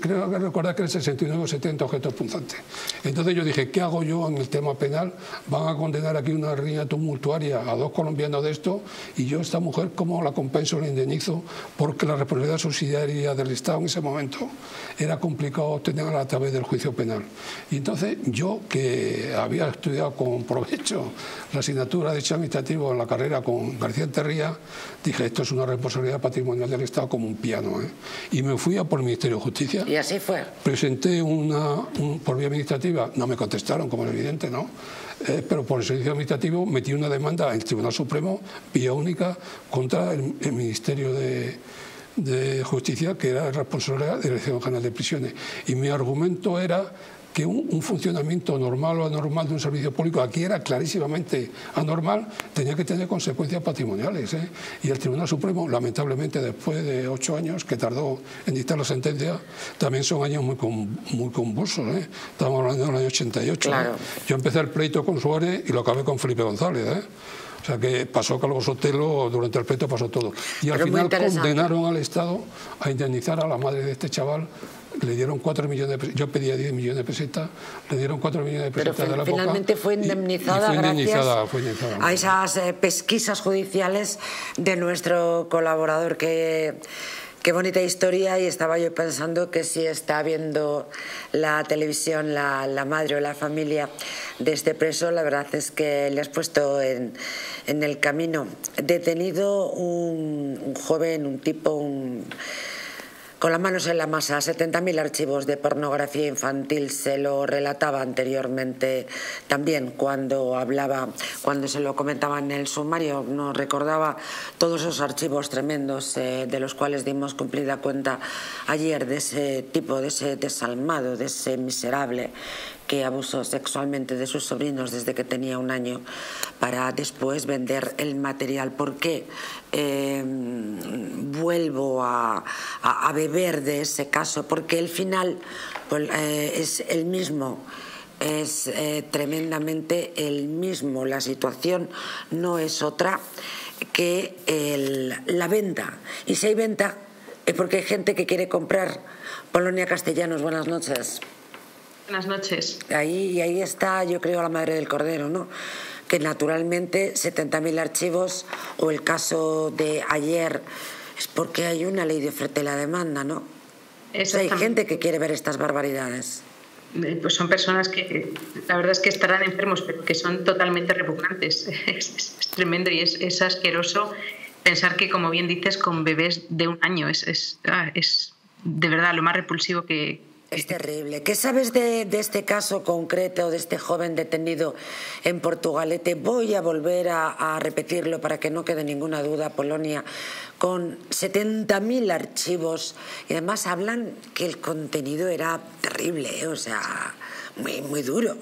creo que recordar que eran 69 o 70 objetos punzantes. Entonces yo dije, ¿qué hago yo en el tema penal? Van a condenar aquí una riña tumultuaria a dos colombianos de esto y yo esta mujer, ¿cómo la compenso, la indemnizo? Porque la responsabilidad subsidiaria del Estado en ese momento era complicado obtenerla a través del juicio penal. Y entonces yo, que había estudiado con provecho la asignatura de hecho administrativo en la carrera con García Terría, dije, esto es una responsabilidad patrimonial del Estado como un piano. ¿eh? Y me fui a por el Ministerio de Justicia. Y así fue. Presenté una, por vía administrativa, no me contestaron, como es evidente, ¿no? Eh, pero por el servicio administrativo metí una demanda el Tribunal Supremo, vía única, contra el, Ministerio de, Justicia, que era el responsable de la Dirección General de Prisiones. Y mi argumento era que un, funcionamiento normal o anormal de un servicio público, aquí era clarísimamente anormal, tenía que tener consecuencias patrimoniales. ¿eh? Y el Tribunal Supremo, lamentablemente, después de ocho años que tardó en dictar la sentencia, también son años muy, muy convulsos. ¿eh? Estamos hablando del año 88. ¿eh? Yo empecé el pleito con Suárez y lo acabé con Felipe González. O sea que pasó Carlos Sotelo, durante el pleito pasó todo. Y al final condenaron al Estado a indemnizar a la madre de este chaval le dieron 4 millones de pesetas, yo pedía 10 millones de pesetas, le dieron 4 millones de pesetas Pero de la finalmente fue indemnizada, gracias a esas eh, pesquisas judiciales de nuestro colaborador que Qué bonita historia y estaba yo pensando que si está viendo la televisión la, la, madre o la familia de este preso, la verdad es que le has puesto en, en el camino. Detenido un, un joven, un tipo, un con las manos en la masa, 70.000 archivos de pornografía infantil se lo relataba anteriormente también cuando hablaba, cuando se lo comentaba en el sumario, nos recordaba todos esos archivos tremendos eh, de los cuales dimos cumplida cuenta ayer de ese tipo, de ese desalmado, de ese miserable que abusó sexualmente de sus sobrinos desde que tenía un año para después vender el material. ¿Por qué em, vuelvo a, beber de ese caso? Porque el final pues, eh, es el mismo es eh, tremendamente el mismo. La situación no es otra que la venta. Y si hay venta es porque hay gente que quiere comprar. Polonia Castellanos, buenas noches. Buenas noches. Ahí, ahí está, yo creo, la madre del cordero, ¿no? Que naturalmente 70.000 archivos o el caso de ayer es porque hay una ley de oferta y la demanda, ¿no? hay gente que quiere ver estas barbaridades. Eh, pues son personas que la verdad es que estarán enfermos, pero que son totalmente repugnantes. Es, tremendo y es, es, asqueroso pensar que, como bien dices, con bebés de un año es, es, ah, es de verdad lo más repulsivo que, es terrible. ¿Qué sabes de, este caso concreto, de este joven detenido en Portugalete? Voy a volver a, repetirlo para que no quede ninguna duda, Polonia, con 70.000 archivos y además hablan que el contenido era terrible, ¿eh? o sea, muy, muy duro.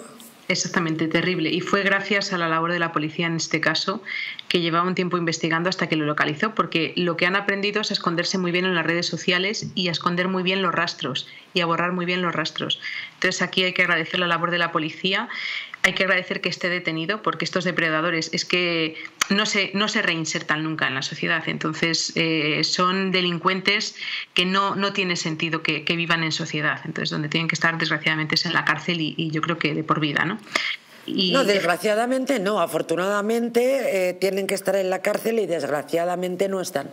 Exactamente, terrible. Y fue gracias a la labor de la policía en este caso, que llevaba un tiempo investigando hasta que lo localizó, porque lo que han aprendido es a esconderse muy bien en las redes sociales y a esconder muy bien los rastros y a borrar muy bien los rastros. Entonces aquí hay que agradecer la labor de la policía hay que agradecer que esté detenido porque estos depredadores es que no se, no se reinsertan nunca en la sociedad. Entonces, eh, son delincuentes que no, no tiene sentido que, vivan en sociedad. Entonces, donde tienen que estar, desgraciadamente, es en la cárcel y, yo creo que de por vida. ¿no? No, desgraciadamente no. Afortunadamente eh, tienen que estar en la cárcel y desgraciadamente no están.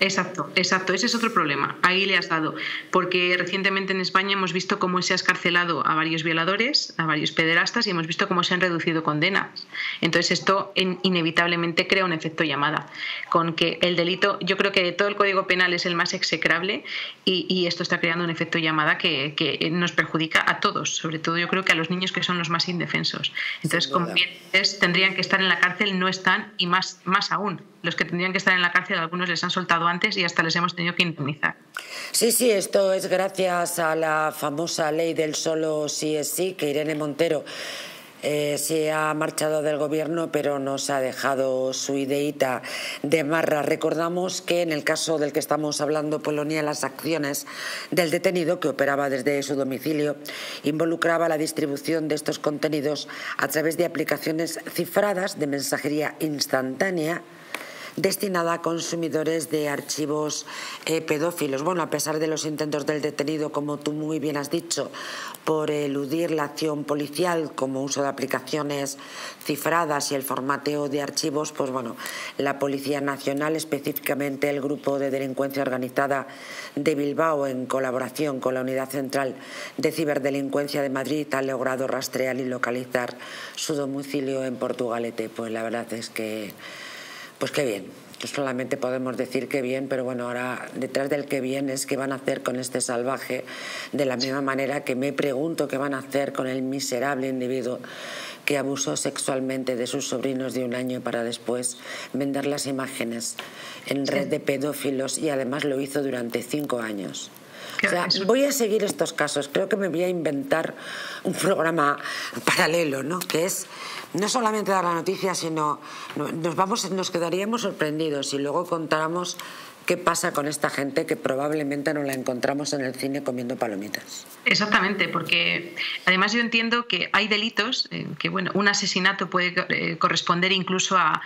Exacto, exacto. Ese es otro problema. Ahí le has dado. Porque recientemente en España hemos visto cómo se ha escarcelado a varios violadores, a varios pederastas y hemos visto cómo se han reducido condenas. Entonces esto inevitablemente crea un efecto llamada. Con que el delito, yo creo que todo el Código Penal es el más execrable y, esto está creando un efecto llamada que, nos perjudica a todos. Sobre todo yo creo que a los niños que son los más indefensos. Entonces, como bien tendrían que estar en la cárcel, no están y más, más aún los que tendrían que estar en la cárcel, algunos les han soltado antes y hasta les hemos tenido que indemnizar. Sí, sí, esto es gracias a la famosa ley del solo sí es sí, que Irene Montero eh, se ha marchado del gobierno, pero nos ha dejado su ideita de marra. Recordamos que en el caso del que estamos hablando, Polonia, las acciones del detenido que operaba desde su domicilio involucraba la distribución de estos contenidos a través de aplicaciones cifradas de mensajería instantánea destinada a consumidores de archivos eh, pedófilos. Bueno, a pesar de los intentos del detenido, como tú muy bien has dicho, por eludir la acción policial como uso de aplicaciones cifradas y el formateo de archivos, pues bueno, la Policía Nacional, específicamente el Grupo de Delincuencia Organizada de Bilbao, en colaboración con la Unidad Central de Ciberdelincuencia de Madrid, ha logrado rastrear y localizar su domicilio en Portugalete. Pues la verdad es que pues qué bien. Solamente podemos decir que bien, pero bueno, ahora detrás del que bien es qué van a hacer con este salvaje, de la misma manera que me pregunto qué van a hacer con el miserable individuo que abusó sexualmente de sus sobrinos de un año para después vender las imágenes en red de pedófilos y además lo hizo durante cinco años. O sea, voy a seguir estos casos. Creo que me voy a inventar un programa paralelo, ¿no? Que es no solamente dar la noticia, sino nos, vamos, nos quedaríamos sorprendidos y luego contáramos qué pasa con esta gente que probablemente no la encontramos en el cine comiendo palomitas. Exactamente, porque además yo entiendo que hay delitos eh, que, bueno, un asesinato puede eh, corresponder incluso a,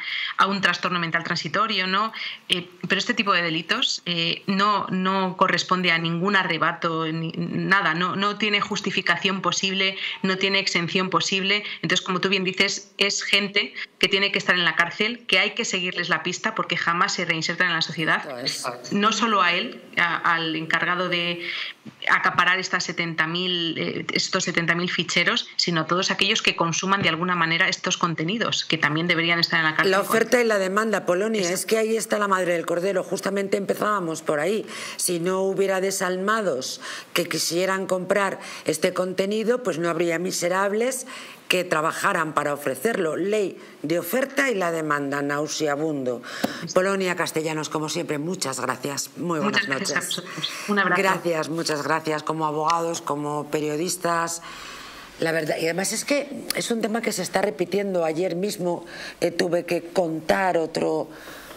un trastorno mental transitorio, ¿no? Eh, pero este tipo de delitos no, no corresponde a ningún arrebato, nada, no, no tiene justificación posible, no tiene exención posible. Entonces, como tú bien dices, es gente que tiene que estar en la cárcel, que hay que seguirles la pista porque jamás se reinsertan en la sociedad no solo a él, al encargado de acaparar estas 70 eh, estos 70.000 ficheros, sino a todos aquellos que consuman de alguna manera estos contenidos, que también deberían estar en la cárcel. La oferta y la demanda, Polonia, es que ahí está la madre del cordero. Justamente empezábamos por ahí. Si no hubiera desalmados que quisieran comprar este contenido, pues no habría miserables que trabajaran para ofrecerlo. Ley de oferta y la demanda, nauseabundo. Polonia Castellanos, como siempre, muchas gracias. Muy buenas noches. Un abrazo. Gracias, muchas gracias. Como abogados, como periodistas. La verdad, y además es que es un tema que se está repitiendo. Ayer mismo eh, tuve que contar otro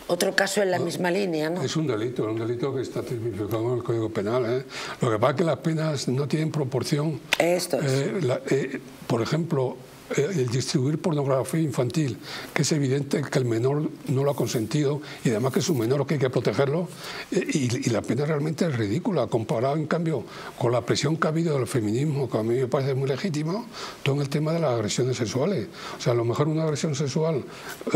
otro caso en la misma línea, ¿no? Es un delito, un delito que está tipificado en el Código Penal. ¿eh? Lo que pasa es que las penas no tienen proporción. Esto es. Eh, eh, por ejemplo, el distribuir pornografía infantil, que es evidente que el menor no lo ha consentido y además que es un menor que hay que protegerlo, eh, y, la pena realmente es ridícula, comparado en cambio con la presión que ha habido del feminismo, que a mí me parece muy legítimo, todo en el tema de las agresiones sexuales. O sea, a lo mejor una agresión sexual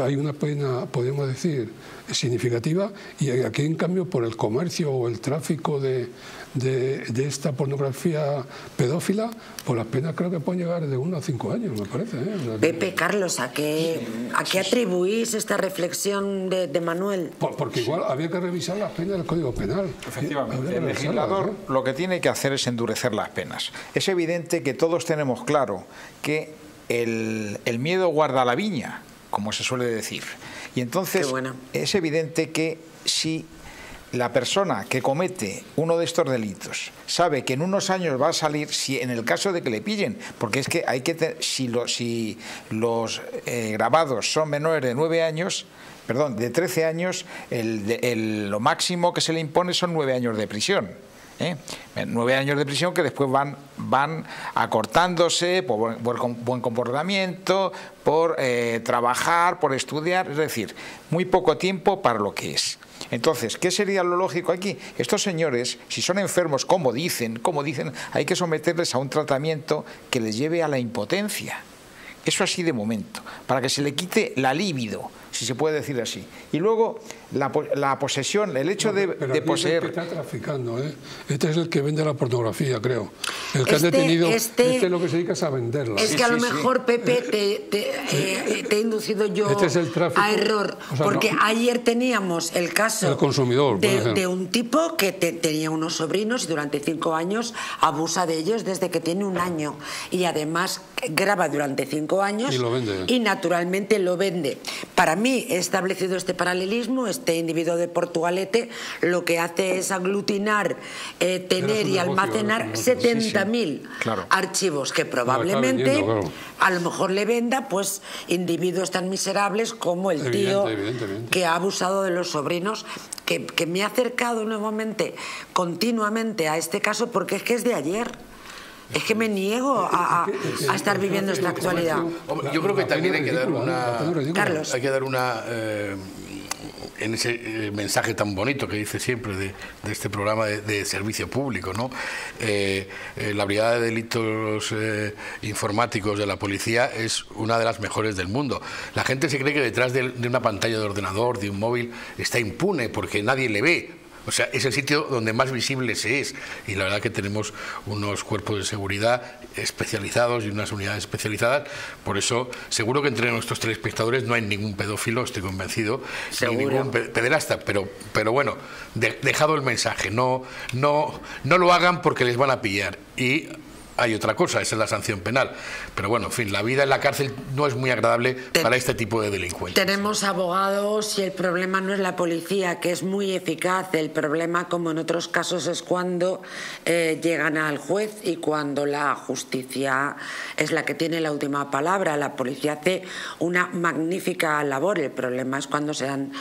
hay una pena, podemos decir, significativa, y aquí en cambio por el comercio o el tráfico de de, esta pornografía pedófila, pues las penas creo que pueden llegar de uno a cinco años, me parece. ¿eh? Pepe, Carlos, ¿a qué, ¿a qué atribuís esta reflexión de, Manuel? porque igual había que revisar las penas del Código Penal. Efectivamente, el legislador lo que tiene que hacer es endurecer las penas. Es evidente que todos tenemos claro que el, el miedo guarda la viña, como se suele decir. Y entonces es evidente que si la persona que comete uno de estos delitos sabe que en unos años va a salir, si en el caso de que le pillen, porque es que hay que si, si los eh, grabados son menores de nueve años, perdón, de 13 años, lo máximo que se le impone son nueve años de prisión. ¿eh? Nueve años de prisión que después van, van acortándose por buen, comportamiento, por eh, trabajar, por estudiar, es decir, muy poco tiempo para lo que es. Entonces, ¿qué sería lo lógico aquí? Estos señores, si son enfermos, como dicen, como dicen, hay que someterles a un tratamiento que les lleve a la impotencia. Eso así de momento, para que se le quite la libido, si se puede decir así. Y luego la, la posesión, el hecho de, de poseer. Este está traficando, ¿eh? Este es el que vende la pornografía, creo. El que ha este, detenido, este, este, es lo que se dedica a venderla. Es que a lo mejor, Pepe, te, te, eh, te, he inducido yo este a error. porque ayer teníamos el caso consumidor, de, un tipo que tenía unos sobrinos y durante cinco años abusa de ellos desde que tiene un año. Y además graba durante cinco años y, lo vende. y naturalmente lo vende. Para mí he establecido este paralelismo, este individuo de Portugalete lo que hace es aglutinar, eh, tener y almacenar 70.000 archivos que probablemente a lo mejor le venda pues individuos tan miserables como el tío que ha abusado de los sobrinos, que, que me ha acercado nuevamente continuamente a este caso porque es que es de ayer. Es que me niego a, estar viviendo esta actualidad. Yo creo que también hay que dar una. Carlos. Hay que dar una. Eh, en ese eh, mensaje tan bonito que dice siempre de, este programa de, servicio público, ¿no? Eh, la Brigada de Delitos Informáticos de la Policía es una de las mejores del mundo. La gente se cree que detrás de, de una pantalla de ordenador, de un móvil, está impune porque nadie le ve, o sea, es el sitio donde más visible se es. Y la verdad que tenemos unos cuerpos de seguridad especializados y unas unidades especializadas. Por eso, seguro que entre nuestros telespectadores no hay ningún pedófilo, estoy convencido, ni ningún pederasta. Pero, pero bueno, dejado el mensaje. No, no, no lo hagan porque les van a pillar. Y hay otra cosa, esa es la sanción penal. Pero bueno, en fin, la vida en la cárcel no es muy agradable para este tipo de delincuentes. Tenemos abogados y el problema no es la policía, que es muy eficaz. El problema, como en otros casos, es cuando eh, llegan al juez y cuando la justicia es la que tiene la última palabra. La policía hace una magnífica labor. El problema es cuando se dan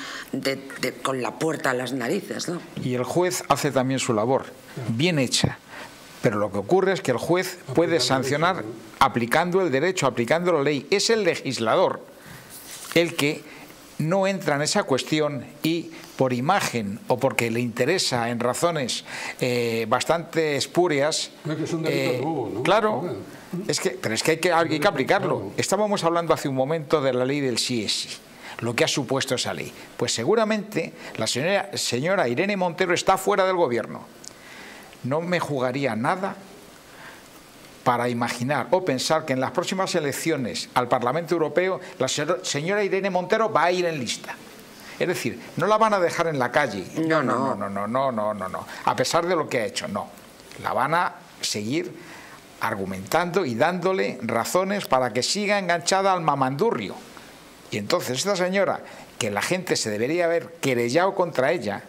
con la puerta a las narices. ¿no? Y el juez hace también su labor, bien hecha pero lo que ocurre es que el juez puede sancionar aplicando el derecho, aplicando la ley. Es el legislador el que no entra en esa cuestión y por imagen o porque le interesa en razones eh, bastante espurias. Eh, claro, es que, pero es que hay que, hay que aplicarlo. Estábamos hablando hace un momento de la ley del sí lo que ha supuesto esa ley. Pues seguramente la señora, señora Irene Montero está fuera del gobierno no me jugaría nada para imaginar o pensar que en las próximas elecciones al Parlamento Europeo la señora Irene Montero va a ir en lista. Es decir, no la van a dejar en la calle. No, no, no, no, no, no, no, no. A pesar de lo que ha hecho, no. La van a seguir argumentando y dándole razones para que siga enganchada al mamandurrio. Y entonces esta señora, que la gente se debería haber querellado contra ella,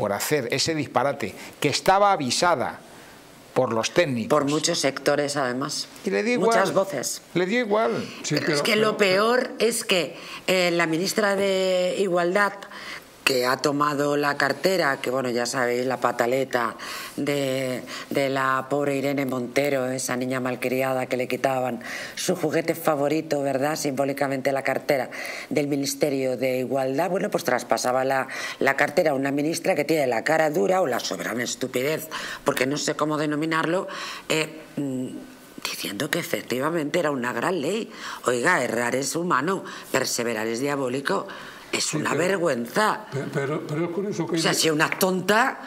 por hacer ese disparate, que estaba avisada por los técnicos. Por muchos sectores, además. Y le dio igual. Muchas voces. Le dio igual. es que lo peor es que eh, la ministra de Igualdad, que ha tomado la cartera, que bueno, ya sabéis, la pataleta de, la pobre Irene Montero, esa niña malcriada que le quitaban su juguete favorito, ¿verdad? Simbólicamente la cartera del Ministerio de Igualdad. Bueno, pues traspasaba la, la cartera a una ministra que tiene la cara dura o la soberana estupidez, porque no sé cómo denominarlo. Eh, mm, diciendo que efectivamente era una gran ley. Oiga, errar es humano, perseverar es diabólico. Es una vergüenza. Pero, pero, es curioso que... O sea, si una tonta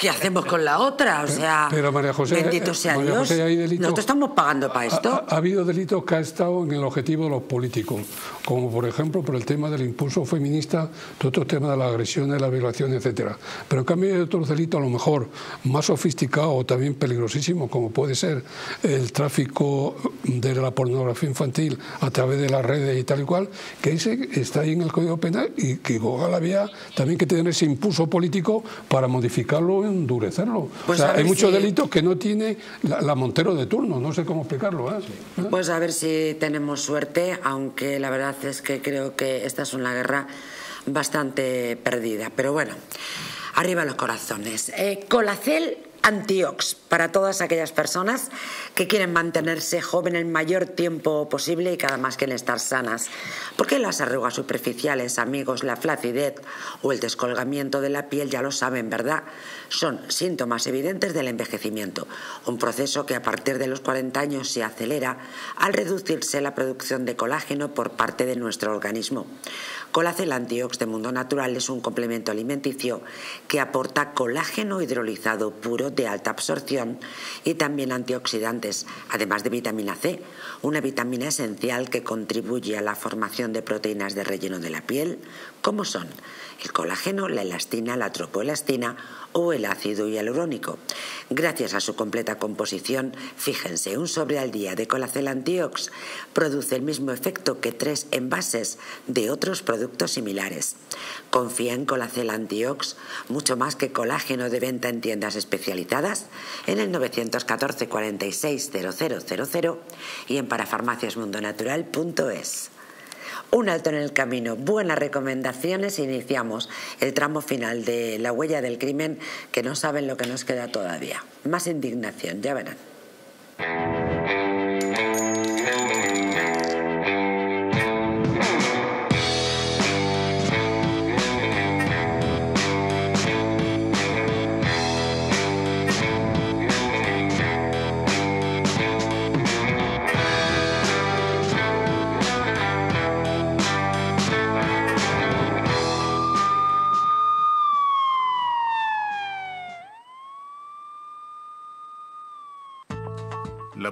¿Qué hacemos con la otra? O sea, pero María José, bendito sea Dios. Nosotros estamos pagando para esto. Ha, habido delitos que han estado en el objetivo de los políticos, como por ejemplo por el tema del impulso feminista, todo otro tema de la agresión, de la violación, etcétera. Pero en cambio hay otros delitos a lo mejor más sofisticados o también peligrosísimos, como puede ser el tráfico de la pornografía infantil a través de las redes y tal y cual, que ese está ahí en el Código Penal y que la vía también que tener ese impulso político para modificarlo y endurecerlo. Pues hay muchos delitos que no tiene la, Montero de turno, no sé cómo explicarlo. ¿eh? Pues a ver si tenemos suerte, aunque la verdad es que creo que esta es una guerra bastante perdida. Pero bueno, arriba los corazones. Eh, Colacel Antiox para todas aquellas personas que quieren mantenerse joven el mayor tiempo posible y que además quieren estar sanas. Porque las arrugas superficiales, amigos, la flacidez o el descolgamiento de la piel ya lo saben, ¿verdad? Son síntomas evidentes del envejecimiento, un proceso que a partir de los 40 años se acelera al reducirse la producción de colágeno por parte de nuestro organismo. Colacel Antiox de Mundo Natural es un complemento alimenticio que aporta colágeno hidrolizado puro de alta absorción y también antioxidantes, además de vitamina C, una vitamina esencial que contribuye a la formación de proteínas de relleno de la piel, como son el colágeno, la elastina, la tropoelastina o el ácido hialurónico. Gracias a su completa composición, fíjense, un sobre al día de Colacel Antiox produce el mismo efecto que tres envases de otros productos similares. Confía en Colacel Antiox mucho más que colágeno de venta en tiendas especializadas en el 914 46 000 y en parafarmaciasmundonatural.es. Un alto en el camino, buenas recomendaciones. Iniciamos el tramo final de La huella del crimen, que no saben lo que nos queda todavía. Más indignación, ya verán.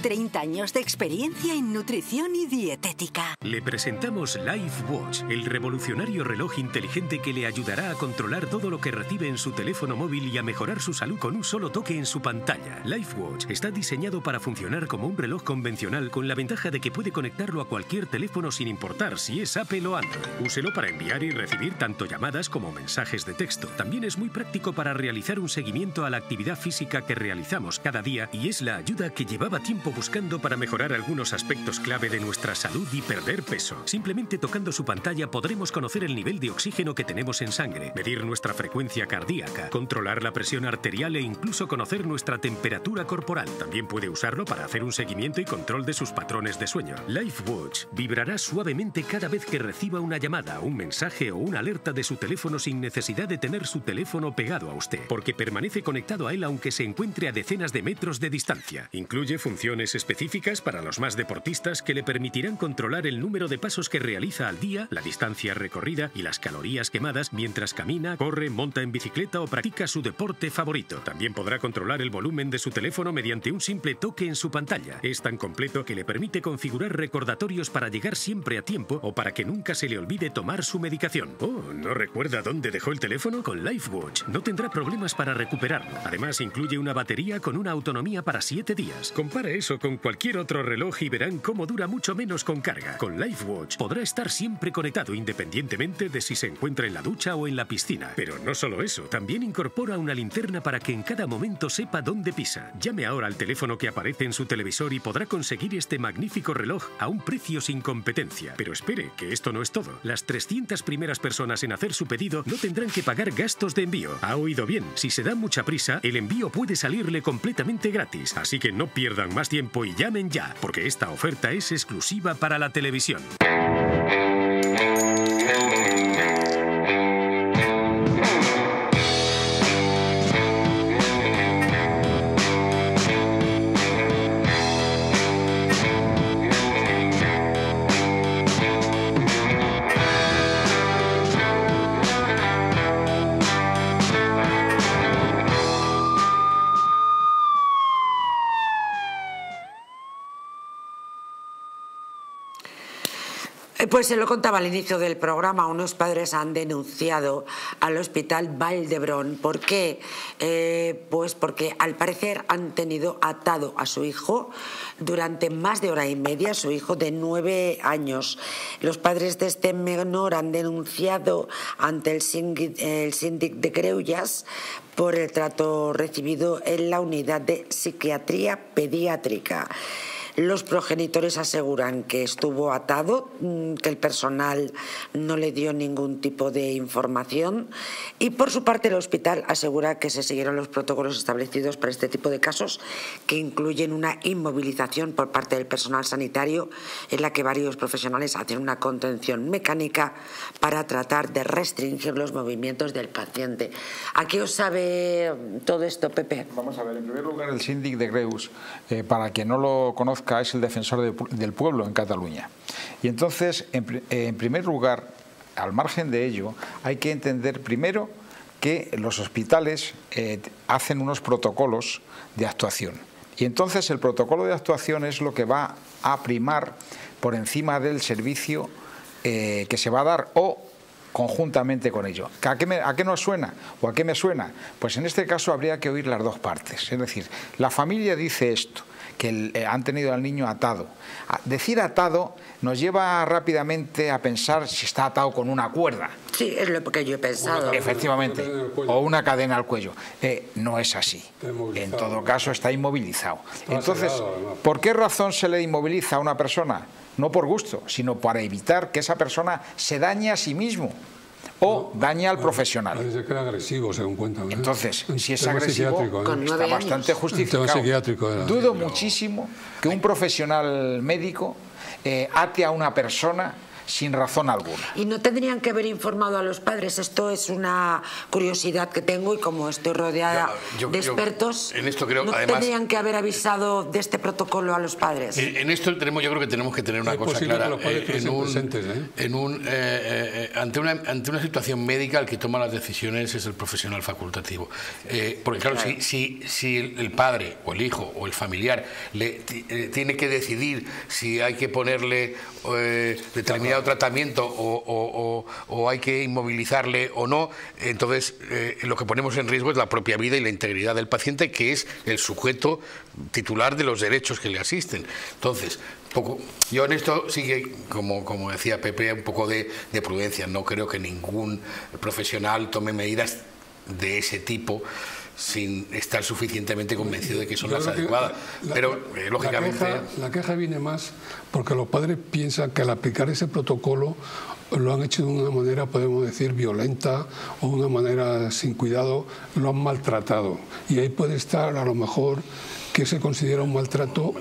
30 años de experiencia en nutrición y dietética. Le presentamos Life Watch, el revolucionario reloj inteligente que le ayudará a controlar todo lo que recibe en su teléfono móvil y a mejorar su salud con un solo toque en su pantalla. Life Watch está diseñado para funcionar como un reloj convencional con la ventaja de que puede conectarlo a cualquier teléfono sin importar si es Apple o Android. Úselo para enviar y recibir tanto llamadas como mensajes de texto. También es muy práctico para realizar un seguimiento a la actividad física que realizamos cada día y es la ayuda que llevaba tiempo buscando para mejorar algunos aspectos clave de nuestra salud y perder peso. Simplemente tocando su pantalla podremos conocer el nivel de oxígeno que tenemos en sangre, medir nuestra frecuencia cardíaca, controlar la presión arterial e incluso conocer nuestra temperatura corporal. También puede usarlo para hacer un seguimiento y control de sus patrones de sueño. LifeWatch vibrará suavemente cada vez que reciba una llamada, un mensaje o una alerta de su teléfono sin necesidad de tener su teléfono pegado a usted, porque permanece conectado a él aunque se encuentre a decenas de metros de distancia. Incluye funciones específicas para los más deportistas que le permitirán controlar el número de pasos que realiza al día, la distancia recorrida y las calorías quemadas mientras camina, corre, monta en bicicleta o practica su deporte favorito. También podrá controlar el volumen de su teléfono mediante un simple toque en su pantalla. Es tan completo que le permite configurar recordatorios para llegar siempre a tiempo o para que nunca se le olvide tomar su medicación. Oh, ¿no recuerda dónde dejó el teléfono? Con LifeWatch no tendrá problemas para recuperarlo. Además, incluye una batería con una autonomía para 7 días. Compara eso con cualquier otro reloj y verán cómo dura mucho menos con carga. Con LifeWatch podrá estar siempre conectado independientemente de si se encuentra en la ducha o en la piscina. Pero no solo eso, también incorpora una linterna para que en cada momento sepa dónde pisa. Llame ahora al teléfono que aparece en su televisor y podrá conseguir este magnífico reloj a un precio sin competencia. Pero espere, que esto no es todo. Las 300 primeras personas en hacer su pedido no tendrán que pagar gastos de envío. Ha oído bien, si se da mucha prisa, el envío puede salirle completamente gratis. Así que no pierdan más tiempo y llamen ya, porque esta oferta es exclusiva para la televisión. Pues se lo contaba al inicio del programa, unos padres han denunciado al hospital Valdebrón. ¿Por qué? Eh, pues porque al parecer han tenido atado a su hijo durante más de hora y media, su hijo de nueve años. Los padres de este menor han denunciado ante el síndic, el síndic de Creullas por el trato recibido en la unidad de psiquiatría pediátrica. Los progenitores aseguran que estuvo atado, mm, que el personal no le dio ningún tipo de información y por su parte el hospital asegura que se siguieron los protocolos establecidos para este tipo de casos que incluyen una inmovilización por parte del personal sanitario en la que varios profesionales hacen una contención mecánica para tratar de restringir los movimientos del paciente. ¿A qué os sabe todo esto, Pepe? Vamos a ver, en primer lugar el síndic de Greus, eh, para quien no lo conozca, es el defensor del pueblo en Cataluña. Y entonces, en, primer lugar, al margen de ello, hay que entender primero que los hospitales eh, hacen unos protocolos de actuación. Y entonces el protocolo de actuación es lo que va a primar por encima del servicio eh, que se va a dar o conjuntamente con ello. ¿A qué, ¿A qué nos suena o a qué me suena? Pues en este caso habría que oír las dos partes. Es decir, la familia dice esto, que eh, han tenido al niño atado. Decir atado nos lleva rápidamente a pensar si está atado con una cuerda. Sí, es lo que yo he pensado. Efectivamente, o una cadena al cuello. Eh, no es así. En todo caso está inmovilizado. Entonces, ¿por qué razón se le inmoviliza a una persona? No por gusto, sino para evitar que esa persona se dañe a sí mismo o daña al profesional. Parece que era agresivo, según cuentan. ¿eh? Entonces, si es agresivo, ¿eh? está bastante justificado. Dudo muchísimo que un profesional médico eh, ate a una persona sin razón alguna. Y no tendrían que haber informado a los padres. Esto es una curiosidad que tengo y como estoy rodeada de expertos, en esto creo, no tendrían que haber avisado de este protocolo a los padres. En, esto tenemos, yo creo que tenemos que tener una cosa clara. en un, ante, una, ante una situación médica el que toma las decisiones es el profesional facultativo. Eh, porque claro, Si, si, si, el padre o el hijo o el familiar le, eh, tiene que decidir si hay que ponerle eh, tratamiento o, hay que inmovilizarle o no, entonces eh, lo que ponemos en riesgo es la propia vida y la integridad del paciente, que es el sujeto titular de los derechos que le asisten. Entonces, poco, yo en esto sigue, como, como decía Pepe, un poco de, prudencia. No creo que ningún profesional tome medidas de ese tipo sin estar suficientemente convencido de que son las adecuadas. Pero, eh, lógicamente... la queja, viene más porque los padres piensan que al aplicar ese protocolo lo han hecho de una manera, podemos decir, violenta o de una manera sin cuidado, lo han maltratado. Y ahí puede estar a lo mejor que se considera un maltrato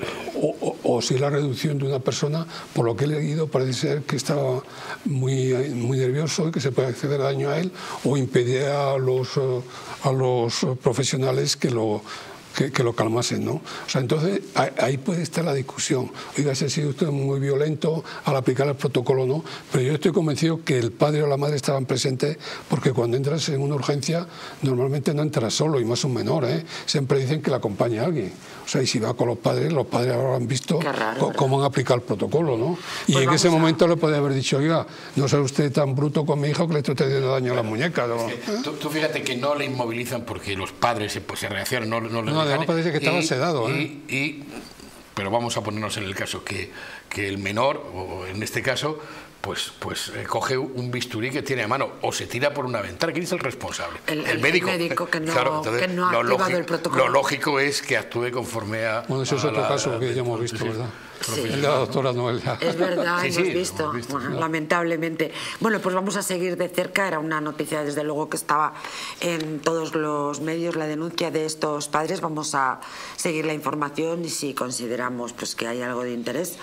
o, si la reducción de una persona, por lo que he leído, parece ser que estaba muy, muy nervioso y que se puede acceder daño a él o impedir a los, a los profesionales que lo que, lo calmasen, ¿no? O sea, entonces ahí puede estar la discusión. Oiga, si ha sido usted muy violento al aplicar el protocolo no, pero yo estoy convencido que el padre o la madre estaban presentes porque cuando entras en una urgencia normalmente no entras solo y más un menor, ¿eh? Siempre dicen que le acompaña alguien. O sea, y si va con los padres, los padres habrán visto cómo han aplicado el protocolo, ¿no? Y pues en ese momento le puede haber dicho, oiga, no sea usted tan bruto con mi hijo que le estoy teniendo daño a la muñeca. tú, fíjate que no le inmovilizan porque los padres se, pues, se reaccionan, no, no, no además parece que estaba sedado. ¿eh? Y, pero vamos a ponernos en el caso que, que el menor, o en este caso, pues, pues eh, coge un bisturí que tiene a mano o se tira por una ventana. ¿Quién es el responsable? El, médico. que no, que no ha lo activado el protocolo. Lo lógico es que actúe conforme a. Bueno, eso es otro caso que ya hemos visto, ¿verdad? El de la doctora Noelia. Es verdad, hemos, visto, lamentablemente. Bueno, pues vamos a seguir de cerca. Era una noticia, desde luego, que estaba en todos los medios la denuncia de estos padres. Vamos a seguir la información y si consideramos pues, que hay algo de interés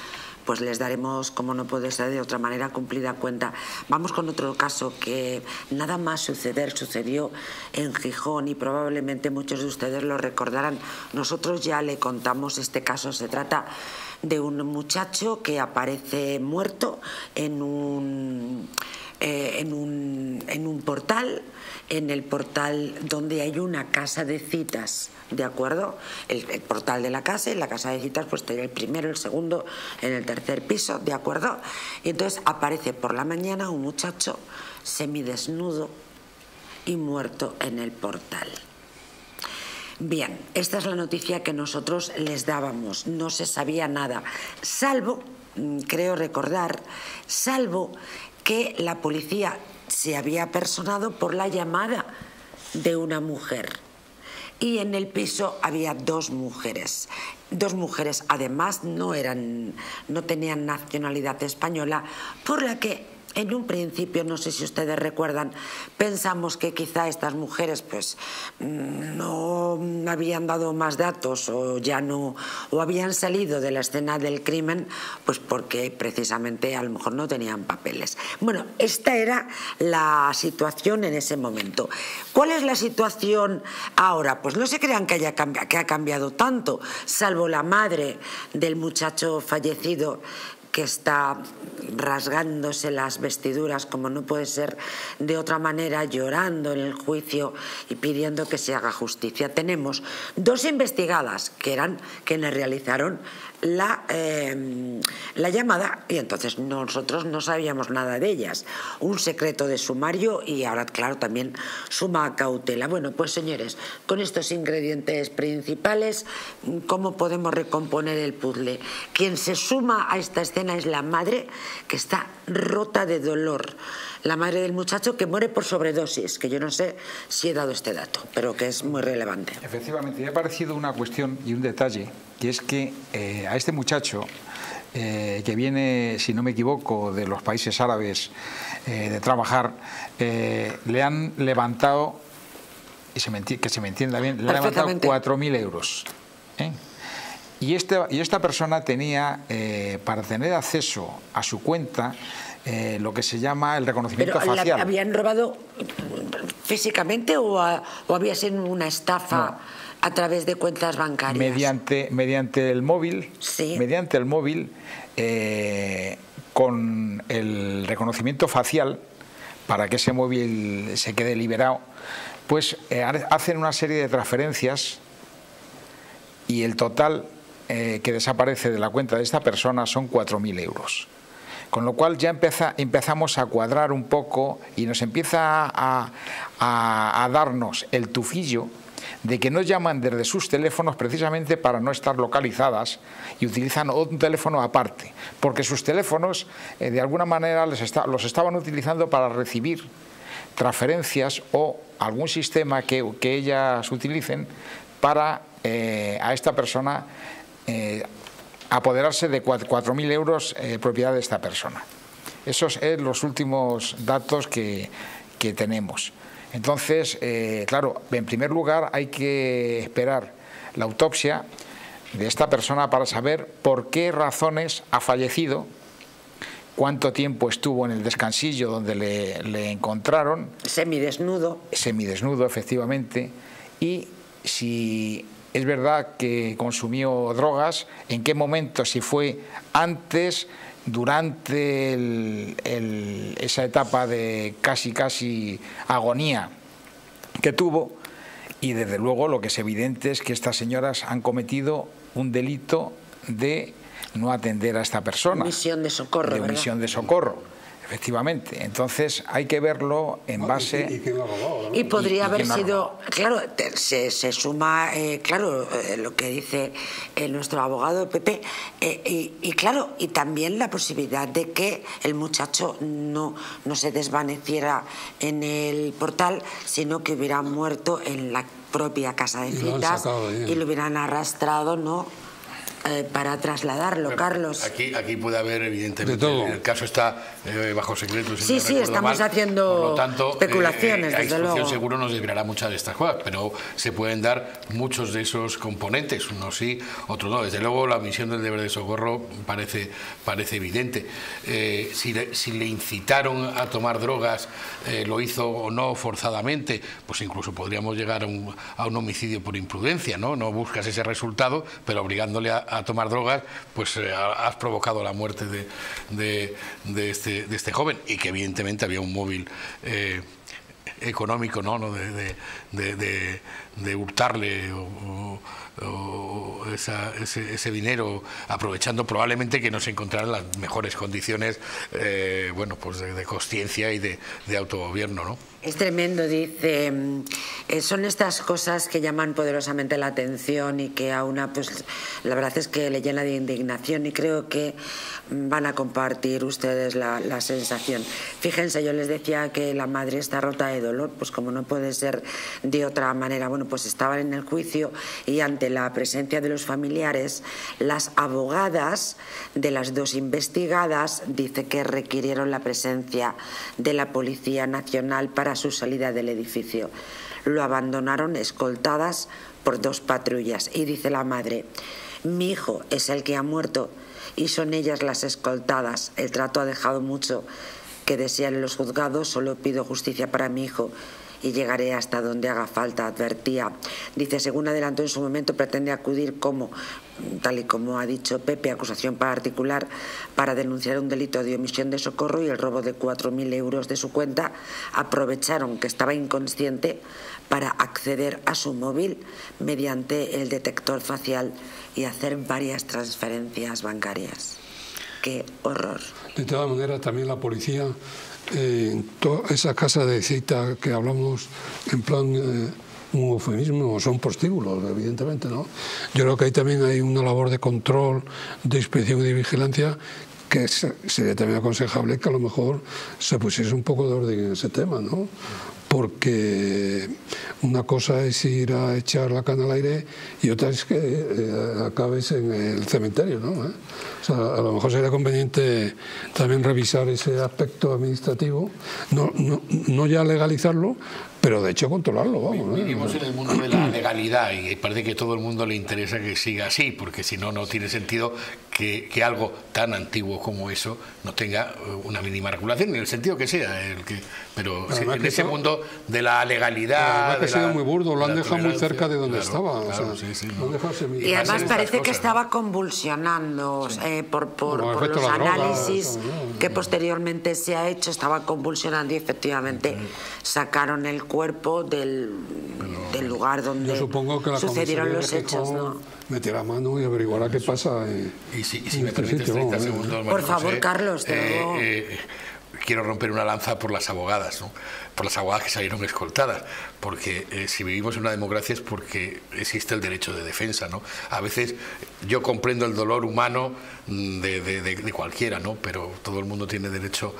pues les daremos, como no puede ser de otra manera, cumplida cuenta. Vamos con otro caso que nada más suceder sucedió en Gijón y probablemente muchos de ustedes lo recordarán. Nosotros ya le contamos este caso. Se trata de un muchacho que aparece muerto en un eh, en, un, en un portal, en el portal donde hay una casa de citas, ¿de acuerdo? El, portal de la casa y la casa de citas pues tiene el primero, el segundo, en el tercer piso, ¿de acuerdo? Y entonces aparece por la mañana un muchacho semidesnudo y muerto en el portal. Bien, esta es la noticia que nosotros les dábamos. No se sabía nada, salvo, mm, creo recordar, salvo que la policía se había personado por la llamada de una mujer. Y en el piso había dos mujeres. Dos mujeres, además, no eran, no tenían nacionalidad española, por la que en un principio, no sé si ustedes recuerdan, pensamos que quizá estas mujeres pues mm, no habían dado más datos o ya no o habían salido de la escena del crimen pues porque precisamente a lo mejor no tenían papeles. Bueno, esta era la situación en ese momento. ¿Cuál es la situación ahora? Pues no se crean que haya que ha cambiado tanto, salvo la madre del muchacho fallecido que está rasgándose las vestiduras como no puede ser de otra manera, llorando en el juicio y pidiendo que se haga justicia. Tenemos dos investigadas que eran quienes realizaron la, em, la llamada y entonces nosotros no sabíamos nada de ellas. Un secreto de sumario y ahora, claro, también suma cautela. Bueno, pues señores, con estos ingredientes principales, ¿cómo podemos recomponer el puzzle? Quien se suma a esta escena es la madre que está rota de dolor. La madre del muchacho que muere por sobredosis, que yo no sé si he dado este dato, pero que es muy relevante. Efectivamente, me ha parecido una cuestión y un detalle y es que eh, a este muchacho, eh, que viene, si no me equivoco, de los países árabes eh, de trabajar, le han levantado, y se que se me entienda bien, le han levantado 4.000 euros. Y, este, y esta persona tenía, para tener acceso a su cuenta, lo que se llama el reconocimiento Pero, facial. ¿Habían robado físicamente o, había sido una estafa? a través de cuentas bancarias. Mediante, mediante el móvil, mediante el móvil, eh, con el reconocimiento facial, para que ese móvil se quede liberado, pues eh, hacen una serie de transferencias y el total eh, que desaparece de la cuenta de esta persona son 4.000 euros. Con lo cual ya empezamos a cuadrar un poco y nos empieza a, darnos el tufillo de que no llaman desde sus teléfonos precisamente para no estar localizadas y utilizan un teléfono aparte, porque sus teléfonos eh, de alguna manera los estaban utilizando para recibir transferencias o algún sistema que, ellas utilicen para eh, a esta persona eh, apoderarse de 4.000 euros propiedad de esta persona. Esos son los últimos datos que tenemos. Entonces, eh, claro, en primer lugar hay que esperar la autopsia de esta persona para saber por qué razones ha fallecido, cuánto tiempo estuvo en el descansillo donde le, encontraron. Semidesnudo. Semidesnudo, efectivamente. Y si es verdad que consumió drogas, en qué momento, si fue antes, durante esa etapa de casi casi agonía que tuvo y desde luego lo que es evidente es que estas señoras han cometido un delito de no atender a esta persona. Misión de socorro. De misión de socorro. Efectivamente, entonces hay que verlo en base... Y, podría haber sido, claro, se, suma, eh, claro, eh, lo que dice eh, nuestro abogado Pepe, y, claro, y también la posibilidad de que el muchacho no, no se desvaneciera en el portal, sino que hubiera muerto en la propia casa de citas y lo hubieran arrastrado, ¿no? Eh, para trasladarlo, Carlos. Aquí, aquí puede haber, evidentemente, el caso está eh, bajo secreto. sí, sí, estamos haciendo especulaciones, eh, desde luego. seguro nos desvelará muchas de estas cosas, pero se pueden dar muchos de esos componentes, unos sí, otros no. Desde luego, la misión del deber de socorro parece, parece evidente. si, le, si, le, incitaron a tomar drogas, lo hizo o no forzadamente, pues incluso podríamos llegar a un, a un homicidio por imprudencia, ¿no? No buscas ese resultado, pero obligándole a a, tomar drogas, pues eh, has provocado la muerte de, este, de, este, joven y que evidentemente había un móvil eh, económico, ¿no? De, de, hurtarle o o ese, dinero, aprovechando probablemente que no se encontraran las mejores condiciones eh, bueno, pues de, de conciencia y de, de autogobierno. ¿no? Es tremendo, dice. Eh, son estas cosas que llaman poderosamente la atención y que a una, pues la verdad es que le llena de indignación y creo que van a compartir ustedes la, la sensación. Fíjense, yo les decía que la madre está rota de dolor, pues como no puede ser de otra manera. Bueno, pues estaban en el juicio y ante la presencia de los familiares, las abogadas de las dos investigadas dice que requirieron la presencia de la Policía Nacional para su salida del edificio. Lo abandonaron escoltadas por dos patrullas y dice la madre, mi hijo es el que ha muerto y son ellas las escoltadas. El trato ha dejado mucho que desean los juzgados, solo pido justicia para mi hijo y llegaré hasta donde haga falta, advertía. Dice, según adelantó en su momento, pretende acudir como, tal y como ha dicho Pepe, acusación particular para denunciar un delito de omisión de socorro y el robo de 4.000 euros de su cuenta. Aprovecharon que estaba inconsciente para acceder a su móvil mediante el detector facial y hacer varias transferencias bancarias. ¡Qué horror! De todas maneras, también la policía en toda esa casa de cita que hablamos en plan eh, un eufemismo, son postíbulos, evidentemente, ¿no? Yo creo que ahí también hay una labor de control, de inspección y de vigilancia que sería también aconsejable que a lo mejor se pusiese un poco de orden en ese tema, ¿no? Porque una cosa es ir a echar la cana al aire y otra es que eh, acabes en el cementerio. ¿no? ¿Eh? O sea, a lo mejor sería conveniente también revisar ese aspecto administrativo, no, no, no ya legalizarlo, pero de hecho controlarlo, vamos. Vivimos en el mundo de la legalidad y parece que a todo el mundo le interesa que siga así, porque si no, no tiene sentido que, que, algo tan antiguo como eso no tenga eh, una mínima regulación, en el sentido que sea. El que, pero en ese mundo de la legalidad. que ha sido muy burdo, lo han dejado muy cerca de donde estaba. y además parece que estaba convulsionando eh, por, por, por los análisis que posteriormente se ha hecho, estaba convulsionando y efectivamente sacaron el cuerpo del, del lugar donde sucedieron los hechos. ¿no? meterá mano y averiguará qué pasa. y si, me este permites 30 segundos, Por favor, Carlos, te eh, eh, quiero romper una lanza por las abogadas, ¿no? por las abogadas que salieron escoltadas, porque eh, si vivimos en una democracia es porque existe el derecho de defensa. ¿no? A veces yo comprendo el dolor humano mm, de, de, cualquiera, ¿no? pero todo el mundo tiene derecho